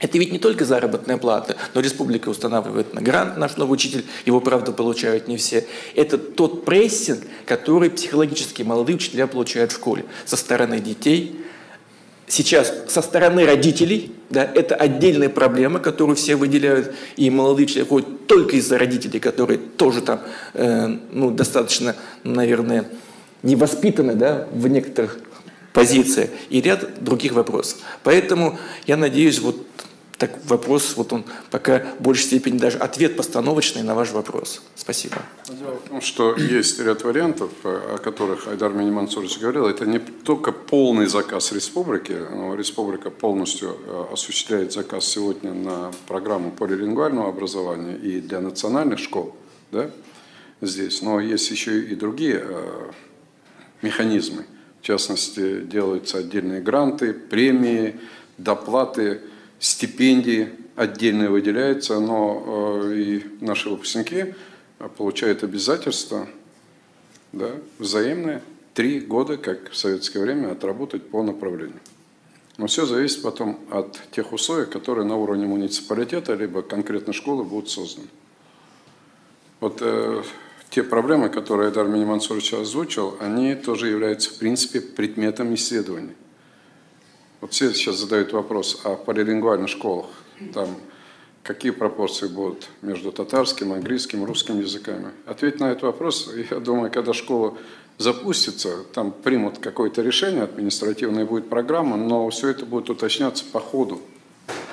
это ведь не только заработная плата, но республика устанавливает на грант наш новый учитель, его, правда, получают не все. Это тот прессинг, который психологически молодые учителя получают в школе со стороны детей. Сейчас со стороны родителей, да, это отдельная проблема, которую все выделяют, и молодые учителя ходят только из-за родителей, которые тоже там, э, ну, достаточно, наверное, невоспитаны, да, в некоторых позициях, и ряд других вопросов. Поэтому я надеюсь, вот так вопрос, вот он пока в большей степени даже ответ постановочный на ваш вопрос. Спасибо. Дело в том, что есть ряд вариантов, о которых Айдар Минимансурович говорил. Это не только полный заказ республики, но республика полностью э, осуществляет заказ сегодня на программу полилингвального образования и для национальных школ да, здесь. Но есть еще и другие э, механизмы. В частности, делаются отдельные гранты, премии, доплаты – стипендии отдельные выделяются, но э, и наши выпускники получают обязательства да, взаимные три года, как в советское время, отработать по направлению. Но все зависит потом от тех условий, которые на уровне муниципалитета либо конкретной школы будут созданы. Вот э, те проблемы, которые Эдар Минимансурович озвучил, они тоже являются, в принципе, предметом исследования. Вот все сейчас задают вопрос о полилингвальных школах. Там какие пропорции будут между татарским, английским, русским языками. Ответить на этот вопрос, я думаю, когда школа запустится, там примут какое-то решение административное, будет программа, но все это будет уточняться по ходу,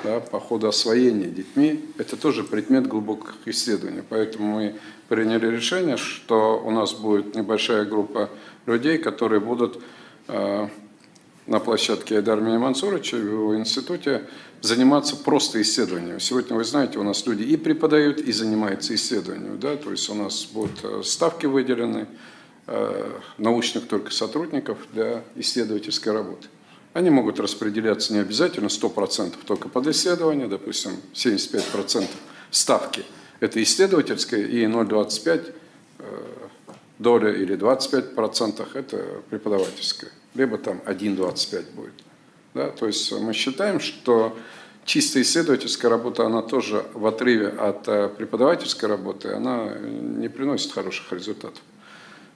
да, по ходу освоения детьми. Это тоже предмет глубоких исследований. Поэтому мы приняли решение, что у нас будет небольшая группа людей, которые будут э, на площадке Айдармия Мансуровича в его институте заниматься просто исследованием. Сегодня, вы знаете, у нас люди и преподают, и занимаются исследованием. Да? То есть у нас будут э, ставки выделены э, научных только сотрудников для исследовательской работы. Они могут распределяться не обязательно 100% только под исследование, допустим, 75% ставки – это исследовательская, и 0,25 э, доля или 25% – это преподавательская либо там 1,25 будет. Да? То есть мы считаем, что чисто исследовательская работа, она тоже в отрыве от э, преподавательской работы, она не приносит хороших результатов.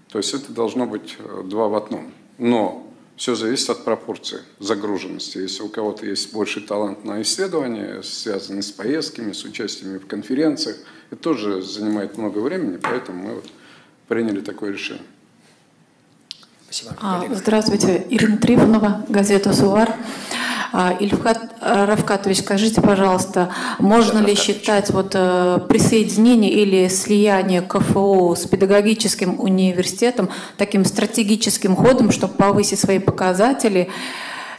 То есть это должно быть э, два в одном. Но все зависит от пропорции загруженности. Если у кого-то есть больший талант на исследования, связанные с поездками, с участиями в конференциях, это тоже занимает много времени, поэтому мы вот приняли такое решение. Спасибо. А, здравствуйте, Ирина Трифонова, газета «Сувар». А, Ильфхат э, Равкатович, скажите, пожалуйста, можно ли считать вот э, присоединение или слияние КФУ с педагогическим университетом таким стратегическим ходом, чтобы повысить свои показатели?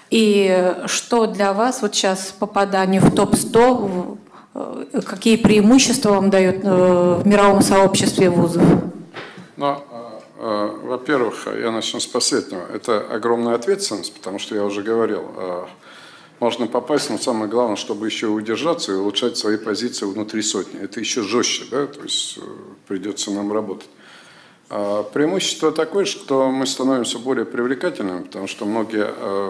И что для вас вот сейчас попадание в топ-100, э, какие преимущества вам дает в мировом сообществе вузов? Ну, Э, во-первых, я начну с последнего. Это огромная ответственность, потому что я уже говорил, э, можно попасть, но самое главное, чтобы еще удержаться и улучшать свои позиции внутри сотни. Это еще жестче, да, то есть э, придется нам работать. А преимущество такое, что мы становимся более привлекательными, потому что многие,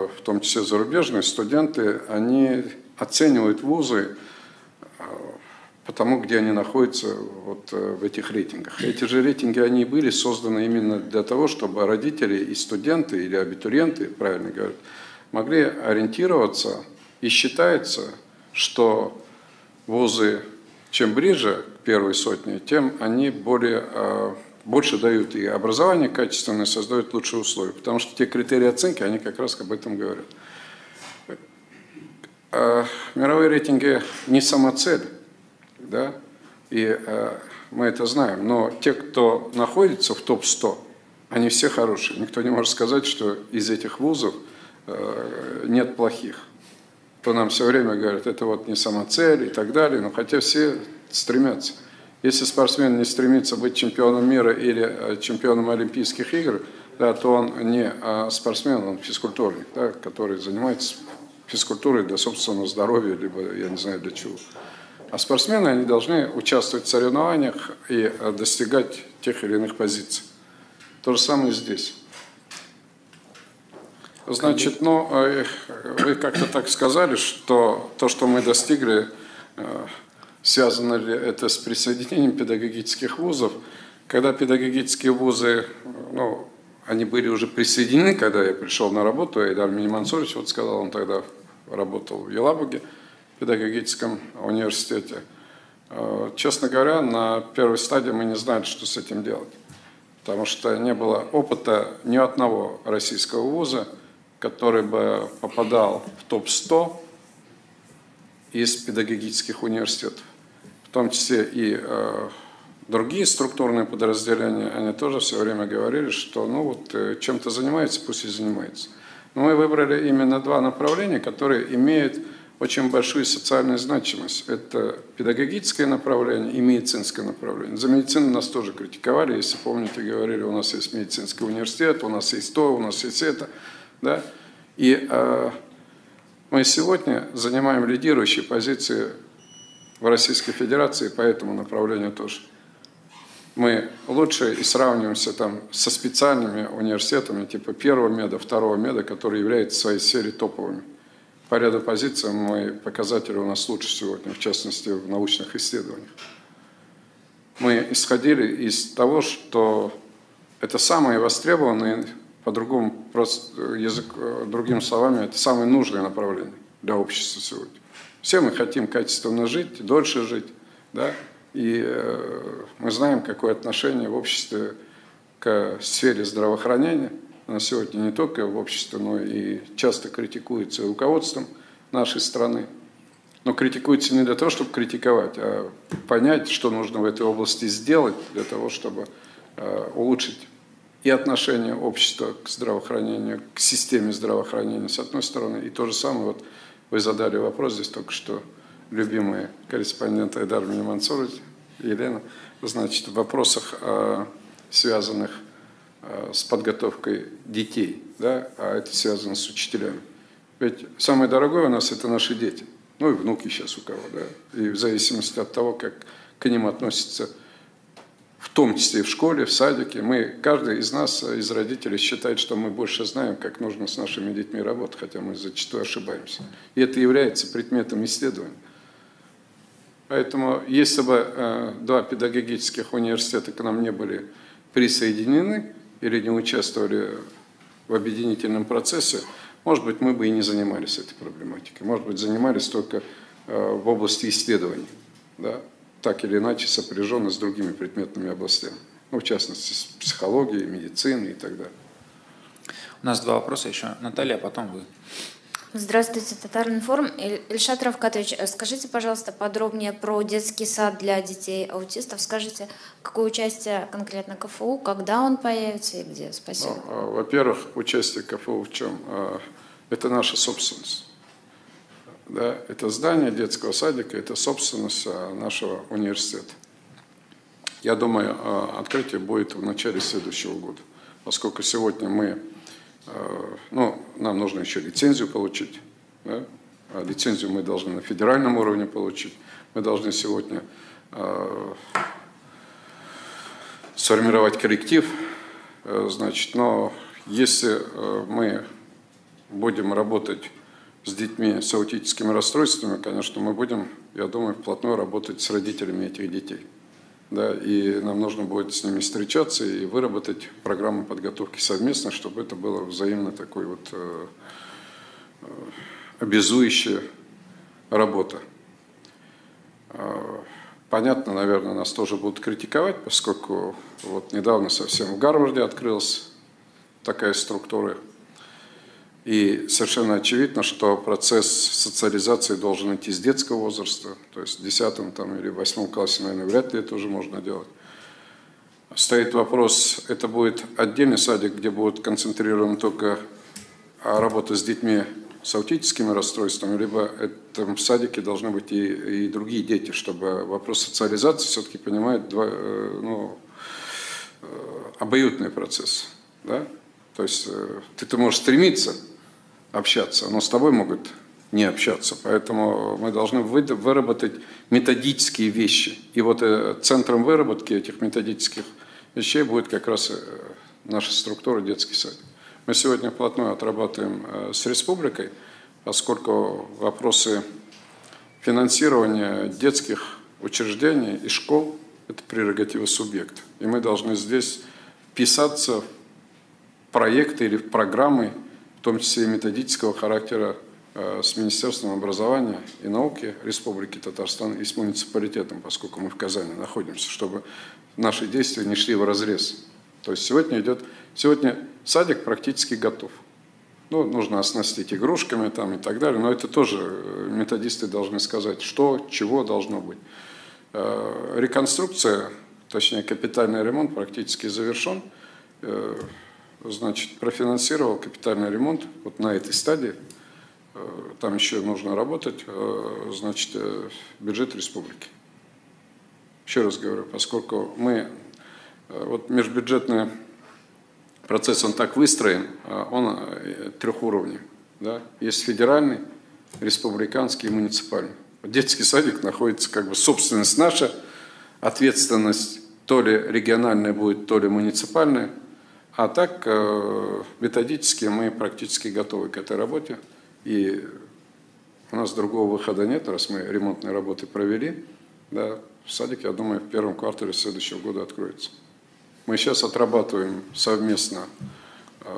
в том числе зарубежные студенты, они оценивают вузы потому, где они находятся вот э, в этих рейтингах. Эти же рейтинги, они были созданы именно для того, чтобы родители и студенты, или абитуриенты, правильно говорят, могли ориентироваться и считается, что вузы, чем ближе к первой сотне, тем они более, э, больше дают и образование качественное, создают лучшие условия, потому что те критерии оценки, они как раз об этом говорят. Э, мировые рейтинги не самоцель, да, и э, мы это знаем. Но те, кто находится в топ-100, они все хорошие. Никто не может сказать, что из этих вузов э, нет плохих. То нам все время говорят, это вот не самоцель и так далее, но хотя все стремятся. Если спортсмен не стремится быть чемпионом мира или э, чемпионом Олимпийских игр, да, то он не а спортсмен, он физкультурник, да, который занимается физкультурой для собственного здоровья, либо я не знаю для чего. А спортсмены, они должны участвовать в соревнованиях и э, достигать тех или иных позиций. То же самое здесь. Значит, ну, э, вы как-то так сказали, что то, что мы достигли, э, связано ли это с присоединением педагогических вузов. Когда педагогические вузы, ну, они были уже присоединены, когда я пришел на работу, Айдар Минимансурович вот сказал, он тогда работал в Елабуге, педагогическом университете. Э, честно говоря, на первой стадии мы не знали, что с этим делать, потому что не было опыта ни одного российского вуза, который бы попадал в топ-100 из педагогических университетов. В том числе и э, другие структурные подразделения, они тоже все время говорили, что ну вот э, чем-то занимается, пусть и занимается. Но мы выбрали именно два направления, которые имеют очень большую социальную значимость. Это педагогическое направление и медицинское направление. За медицину нас тоже критиковали, если помните, говорили, у нас есть медицинский университет, у нас есть то, у нас есть это. Да? И э, мы сегодня занимаем лидирующие позиции в Российской Федерации по этому направлению тоже. Мы лучше и сравниваемся там со специальными университетами типа первого меда, второго меда, которые являются в своей сфере топовыми. По ряду позиций мы, показатели у нас лучше сегодня, в частности в научных исследованиях. Мы исходили из того, что это самые востребованные, по-другому, просто язык, другими словами, это самое нужное направление для общества сегодня. Все мы хотим качественно жить, дольше жить, да, и э, мы знаем, какое отношение в обществе к сфере здравоохранения – сегодня не только в обществе, но и часто критикуется руководством нашей страны. Но критикуется не для того, чтобы критиковать, а понять, что нужно в этой области сделать для того, чтобы э, улучшить и отношение общества к здравоохранению, к системе здравоохранения, с одной стороны, и то же самое, вот вы задали вопрос здесь только что, любимые корреспонденты Айдар Минимансурович, Елена, значит, в вопросах, э, связанных с подготовкой детей, да, а это связано с учителями. Ведь самое дорогое у нас это наши дети, ну и внуки сейчас у кого, да, и в зависимости от того, как к ним относятся, в том числе и в школе, в садике, мы, каждый из нас, из родителей считает, что мы больше знаем, как нужно с нашими детьми работать, хотя мы зачастую ошибаемся. И это является предметом исследования. Поэтому, если бы э, два педагогических университета к нам не были присоединены, или не участвовали в объединительном процессе, может быть, мы бы и не занимались этой проблематикой. Может быть, занимались только э, в области исследований, да, так или иначе сопряженно с другими предметными областями. Ну, в частности, с психологией, медициной и так далее. У нас два вопроса еще. Наталья, а потом вы. Здравствуйте, Татаринформ. Ильшат Равкатович, э, скажите, пожалуйста, подробнее про детский сад для детей аутистов. Скажите, какое участие конкретно КФУ, когда он появится и где? Спасибо. Ну, а, во-первых, участие КФУ в чем? А, это наша собственность. Да, это здание детского садика, это собственность а, нашего университета. Я думаю, открытие будет в начале следующего года, поскольку сегодня мы ну, нам нужно еще лицензию получить. Да? А лицензию мы должны на федеральном уровне получить. Мы должны сегодня э, сформировать коллектив. Э, значит, но если э, мы будем работать с детьми с аутическими расстройствами, конечно, мы будем, я думаю, вплотную работать с родителями этих детей да, и нам нужно будет с ними встречаться и выработать программу подготовки совместно, чтобы это было взаимно такой вот э, э, обязующая работа. Э, понятно, наверное, нас тоже будут критиковать, поскольку вот недавно совсем в Гарварде открылась такая структура и совершенно очевидно, что процесс социализации должен идти с детского возраста, то есть в 10 там, или 8 классе, наверное, вряд ли это уже можно делать. Стоит вопрос, это будет отдельный садик, где будет концентрирована только работа с детьми с аутическими расстройствами, либо в садике должны быть и, и другие дети, чтобы вопрос социализации все-таки понимает два, э, ну, э, обоюдный процесс. Да? То есть ты-то можешь стремиться общаться, но с тобой могут не общаться. Поэтому мы должны выработать методические вещи. И вот центром выработки этих методических вещей будет как раз наша структура детский садик. Мы сегодня вплотную отрабатываем э, с республикой, поскольку вопросы финансирования детских учреждений и школ – это прерогатива субъекта. И мы должны здесь вписаться в проекты или в программы, том числе и методического характера, э, с Министерством образования и науки Республики Татарстан и с муниципалитетом, поскольку мы в Казани находимся, чтобы наши действия не шли в разрез. То есть сегодня идет, сегодня садик практически готов. Ну, нужно оснастить игрушками там и так далее, но это тоже э, методисты должны сказать, что, чего должно быть. Э, реконструкция, точнее капитальный ремонт практически завершен. Э, значит, профинансировал капитальный ремонт вот на этой стадии. Там еще нужно работать, значит, бюджет республики. Еще раз говорю, поскольку мы, вот межбюджетная процесс, он так выстроен, он э, трех уровней. Да? Есть федеральный, республиканский и муниципальный. Детский садик находится как бы собственность наша, ответственность то ли региональная будет, то ли муниципальная. А так э, методически мы практически готовы к этой работе. И у нас другого выхода нет, раз мы ремонтные работы провели. Да, садик, я думаю, в первом квартале следующего года откроется. Мы сейчас отрабатываем совместно э,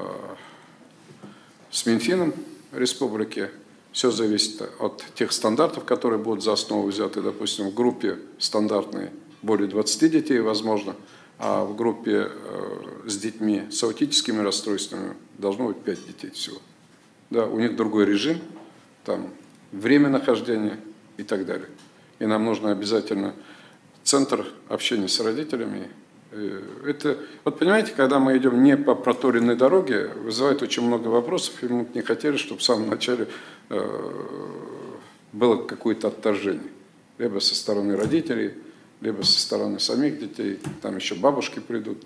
с Минфином республики. Все зависит от тех стандартов, которые будут за основу взяты. Допустим, в группе стандартной более 20 детей, возможно, а в группе э, с детьми с аутическими расстройствами должно быть 5 детей всего. Да, у них другой режим, там время нахождения и так далее. И нам нужно обязательно центр общения с родителями Э, это, вот понимаете, когда мы идем не по проторенной дороге, вызывает очень много вопросов, и мы не хотели, чтобы в самом начале э, было какое-то отторжение. Либо со стороны родителей, либо со стороны самих детей, там еще бабушки придут.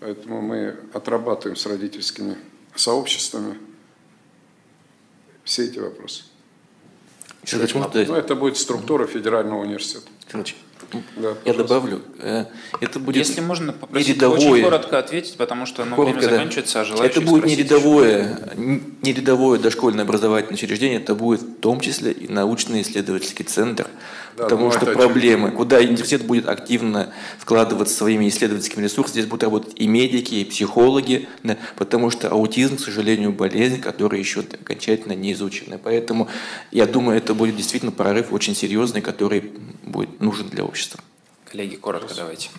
Поэтому мы отрабатываем с родительскими сообществами все эти вопросы. Ну, это будет структура федерального университета. Да, я добавлю. Э, это будет Если можно попросить рядовое, очень коротко ответить, потому что ну, коротко, время заканчивается, а желающие Это будет не рядовое, не рядовое дошкольное образовательное учреждение, это будет в том числе и научно-исследовательский центр, да, потому что проблемы, куда университет будет активно вкладываться своими исследовательскими ресурсами, здесь будут работать и медики, и психологи, да, потому что аутизм, к сожалению, болезнь, которая еще окончательно не изучена. Поэтому я думаю, это будет действительно прорыв очень серьезный, который будет нужен для общества. Коллеги, коротко давайте.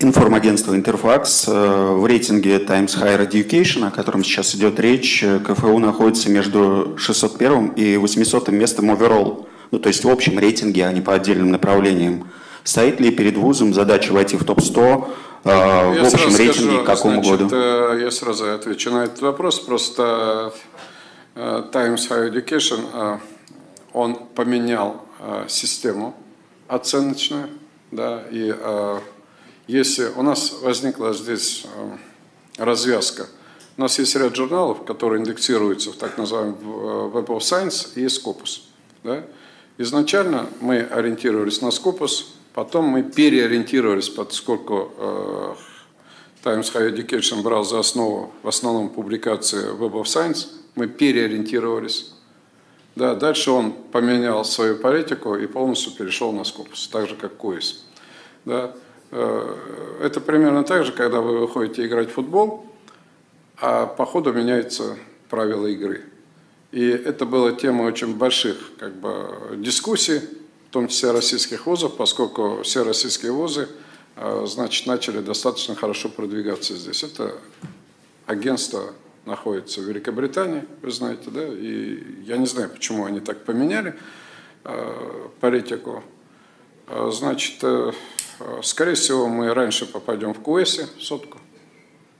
Информагентство «Интерфакс» э, в рейтинге Times Higher Education, о котором сейчас идет речь, э, КФУ находится между 601 и 800 местом overall, ну, то есть в общем рейтинге, а не по отдельным направлениям. Стоит ли перед вузом задача войти в топ-100 э, в общем рейтинге скажу, к какому значит, году? Я сразу отвечу на этот вопрос. Просто Times Higher Education, он поменял систему оценочную, да, и э, если у нас возникла здесь э, развязка, у нас есть ряд журналов, которые индексируются в так называемый Web of Science и Scopus. Да? Изначально мы ориентировались на Scopus, потом мы переориентировались, поскольку э, Times Higher Education брал за основу в основном публикации Web of Science, мы переориентировались да, дальше он поменял свою политику и полностью перешел на Скопус, так же, как Коис. Да. Э, это примерно так же, когда вы выходите играть в футбол, а по ходу меняются правила игры. И это была тема очень больших как бы, дискуссий, в том числе российских вузов, поскольку все российские вузы э, значит, начали достаточно хорошо продвигаться здесь. Это агентство находится в Великобритании, вы знаете, да, и я не знаю, почему они так поменяли э, политику. Э, значит, э, скорее всего, мы раньше попадем в КУЭСе, сотку,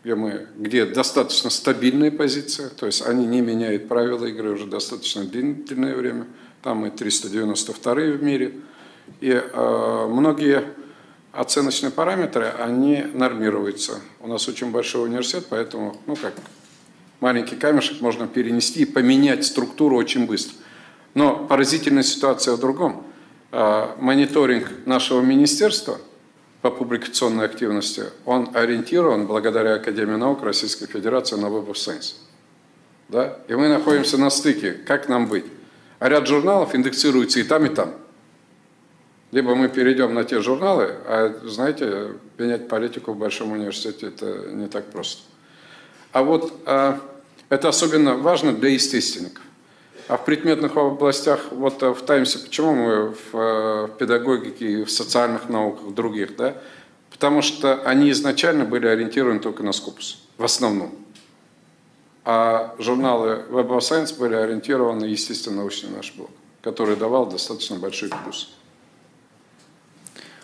где, мы, где достаточно стабильная позиция, то есть они не меняют правила игры уже достаточно длительное время. Там мы 392 в мире. И э, многие оценочные параметры, они нормируются. У нас очень большой университет, поэтому, ну как, маленький камешек можно перенести и поменять структуру очень быстро. Но поразительная ситуация в другом. Э, мониторинг нашего министерства – по публикационной активности, он ориентирован благодаря Академии наук Российской Федерации на Web of Science. Да? И мы находимся на стыке, как нам быть. А ряд журналов индексируется и там, и там. Либо мы перейдем на те журналы, а, знаете, менять политику в большом университете – это не так просто. А вот а, это особенно важно для естественников. А в предметных областях, вот э, в Таймсе, почему мы в, э, в педагогике, в социальных науках, других, да? Потому что они изначально были ориентированы только на скопус, в основном. А журналы Web of Science были ориентированы, естественно, научный наш блок, который давал достаточно большой плюс.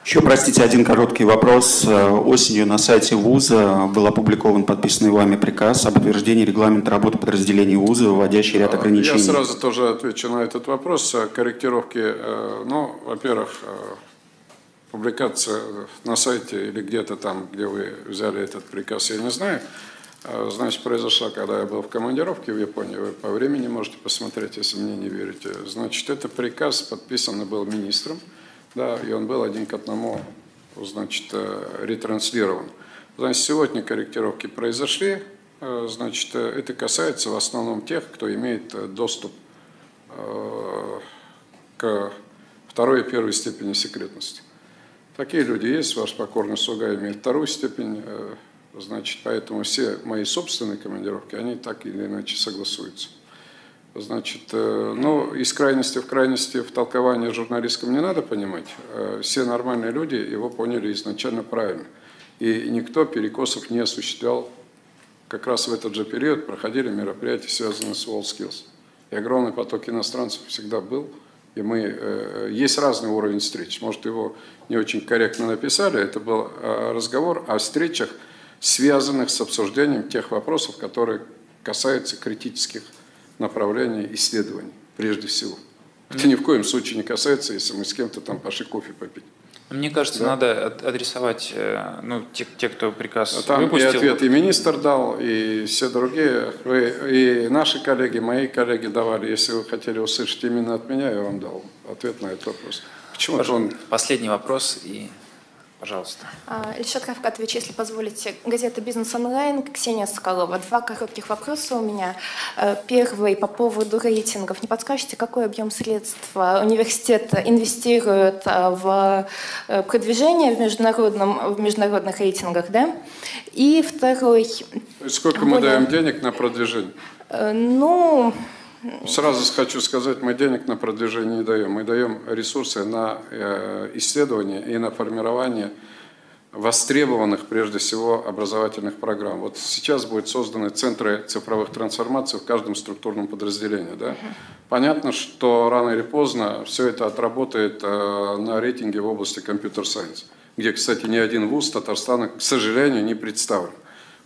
Еще, простите, один короткий вопрос. Осенью на сайте ВУЗа был опубликован подписанный вами приказ об утверждении регламента работы подразделений ВУЗа, вводящий ряд ограничений. Я сразу тоже отвечу на этот вопрос. Корректировки, э, ну, во-первых, э, публикация на сайте или где-то там, где вы взяли этот приказ, я не знаю. Э, значит, произошла, когда я был в командировке в Японии, вы по времени можете посмотреть, если мне не верите. Значит, этот приказ подписан был министром, да, и он был один к одному, значит, э, ретранслирован. Значит, сегодня корректировки произошли, э, значит, э, это касается в основном тех, кто имеет доступ к второй и первой степени секретности. Такие люди есть, ваш покорный слуга имеет вторую степень, значит, поэтому все мои собственные командировки, они так или иначе согласуются. Значит, э, ну, из крайности в крайности в толковании журналистском не надо понимать. Э, все нормальные люди его поняли изначально правильно. И никто перекосов не осуществлял. Как раз в этот же период проходили мероприятия, связанные с WorldSkills. И огромный поток иностранцев всегда был. И мы, э, есть разный уровень встреч. Может, его не очень корректно написали. Это был разговор о встречах, связанных с обсуждением тех вопросов, которые касаются критических направления исследований, прежде всего. Это ни в коем случае не касается, если мы с кем-то там пошли кофе попить. Мне кажется, да? надо адресовать э, ну, те, те, кто приказ а там выпустил. И ответ и министр дал, и все другие. Вы, и наши коллеги, мои коллеги давали. Если вы хотели услышать именно от меня, я вам дал ответ на этот вопрос. Почему он... Последний вопрос и Пожалуйста. Ильшат Равкатович, если позволите, газета «Бизнес онлайн», Ксения Соколова. Два коротких вопроса у меня. Э, первый по поводу рейтингов. Не подскажете, какой объем средств университет инвестирует э, в э, продвижение в, международном, в международных рейтингах? Да? И второй... Сколько более... мы даем денег на продвижение? Ну, Сразу хочу сказать, мы денег на продвижение не даем. Мы даем ресурсы на э, исследование и на формирование востребованных, прежде всего, образовательных программ. Вот сейчас будут созданы центры цифровых трансформаций в каждом структурном подразделении. Да? Понятно, что рано или поздно все это отработает э, на рейтинге в области компьютер-сайенс, где, кстати, ни один вуз Татарстана, к сожалению, не представлен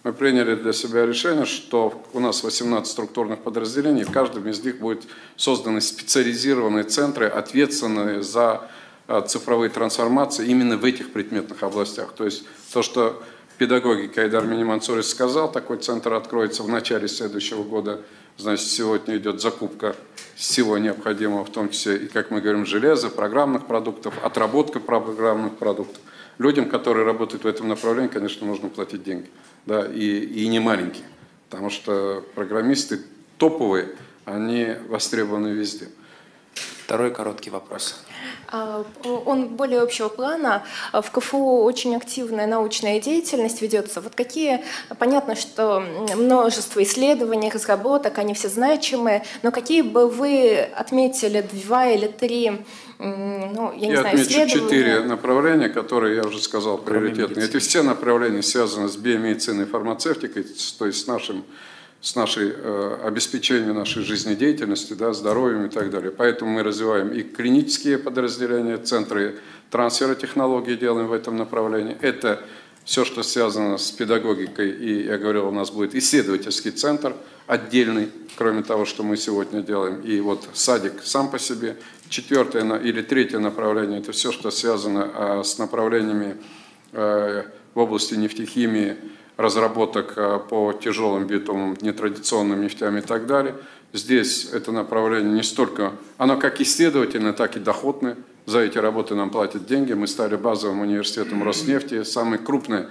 мы приняли для себя решение, что у нас 18 структурных подразделений, в каждом из них будут созданы специализированные центры, ответственные за э, цифровые трансформации именно в этих предметных областях. То есть то, что педагогика Айдар Минимансурис сказал, такой центр откроется в начале следующего года. Значит, сегодня идет закупка всего необходимого, в том числе и, как мы говорим, железа, программных продуктов, отработка программных продуктов. Людям, которые работают в этом направлении, конечно, нужно платить деньги да, и, и не маленькие, потому что программисты топовые, они востребованы везде. Второй короткий вопрос. А, он более общего плана. В КФУ очень активная научная деятельность ведется. Вот какие, понятно, что множество исследований, разработок, они все значимые, но какие бы вы отметили два или три ну, я, я знаю, отмечу четыре направления, которые я уже сказал приоритетные. Эти все направления связаны с биомедициной и фармацевтикой, то есть с нашим с нашей э, обеспечением нашей жизнедеятельности, да, здоровьем и так далее. Поэтому мы развиваем и клинические подразделения, центры трансфера технологий делаем в этом направлении. Это все, что связано с педагогикой, и я говорил, у нас будет исследовательский центр отдельный, кроме того, что мы сегодня делаем, и вот садик сам по себе. Четвертое или третье направление – это все, что связано а, с направлениями э, в области нефтехимии, разработок а, по тяжелым битумам, нетрадиционным нефтям и так далее. Здесь это направление не столько, оно как исследовательное, так и доходное. За эти работы нам платят деньги. Мы стали базовым университетом Роснефти, самый крупный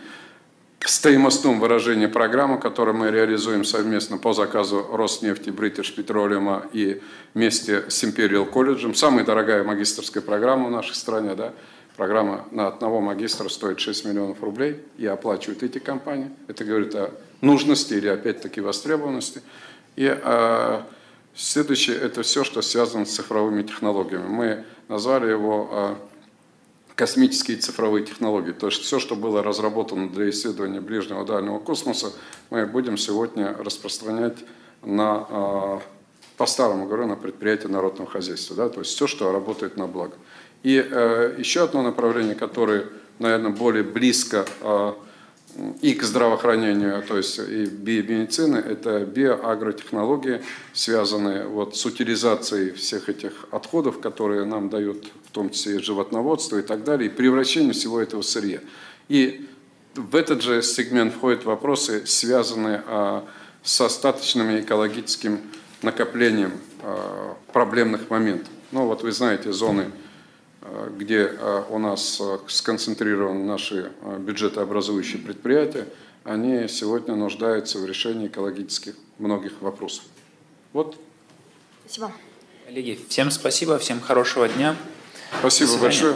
в стоимостном выражении программа, которую мы реализуем совместно по заказу Роснефти, British Petroleum и вместе с Imperial колледжем. Самая дорогая магистрская программа в нашей стране, да, Программа на одного магистра стоит 6 миллионов рублей и оплачивают эти компании. Это говорит о нужности или опять-таки востребованности. И а, следующее – это все, что связано с цифровыми технологиями. Мы назвали его а, космические цифровые технологии. То есть все, что было разработано для исследования ближнего дальнего космоса, мы будем сегодня распространять на, а, по-старому говорю, на предприятия народного хозяйства. Да? То есть все, что работает на благо. И э, еще одно направление, которое, наверное, более близко э, и к здравоохранению, то есть и биомедицины, это биоагротехнологии, связанные вот с утилизацией всех этих отходов, которые нам дают, в том числе и животноводство и так далее, и превращение всего этого в сырье. И в этот же сегмент входят вопросы, связанные а, с остаточным экологическим накоплением а, проблемных моментов. Ну вот вы знаете зоны где э, у нас э, сконцентрированы наши бюджетообразующие предприятия, они сегодня нуждаются в решении экологических многих вопросов. Вот. Спасибо. Коллеги, всем спасибо, всем хорошего дня. Спасибо большое.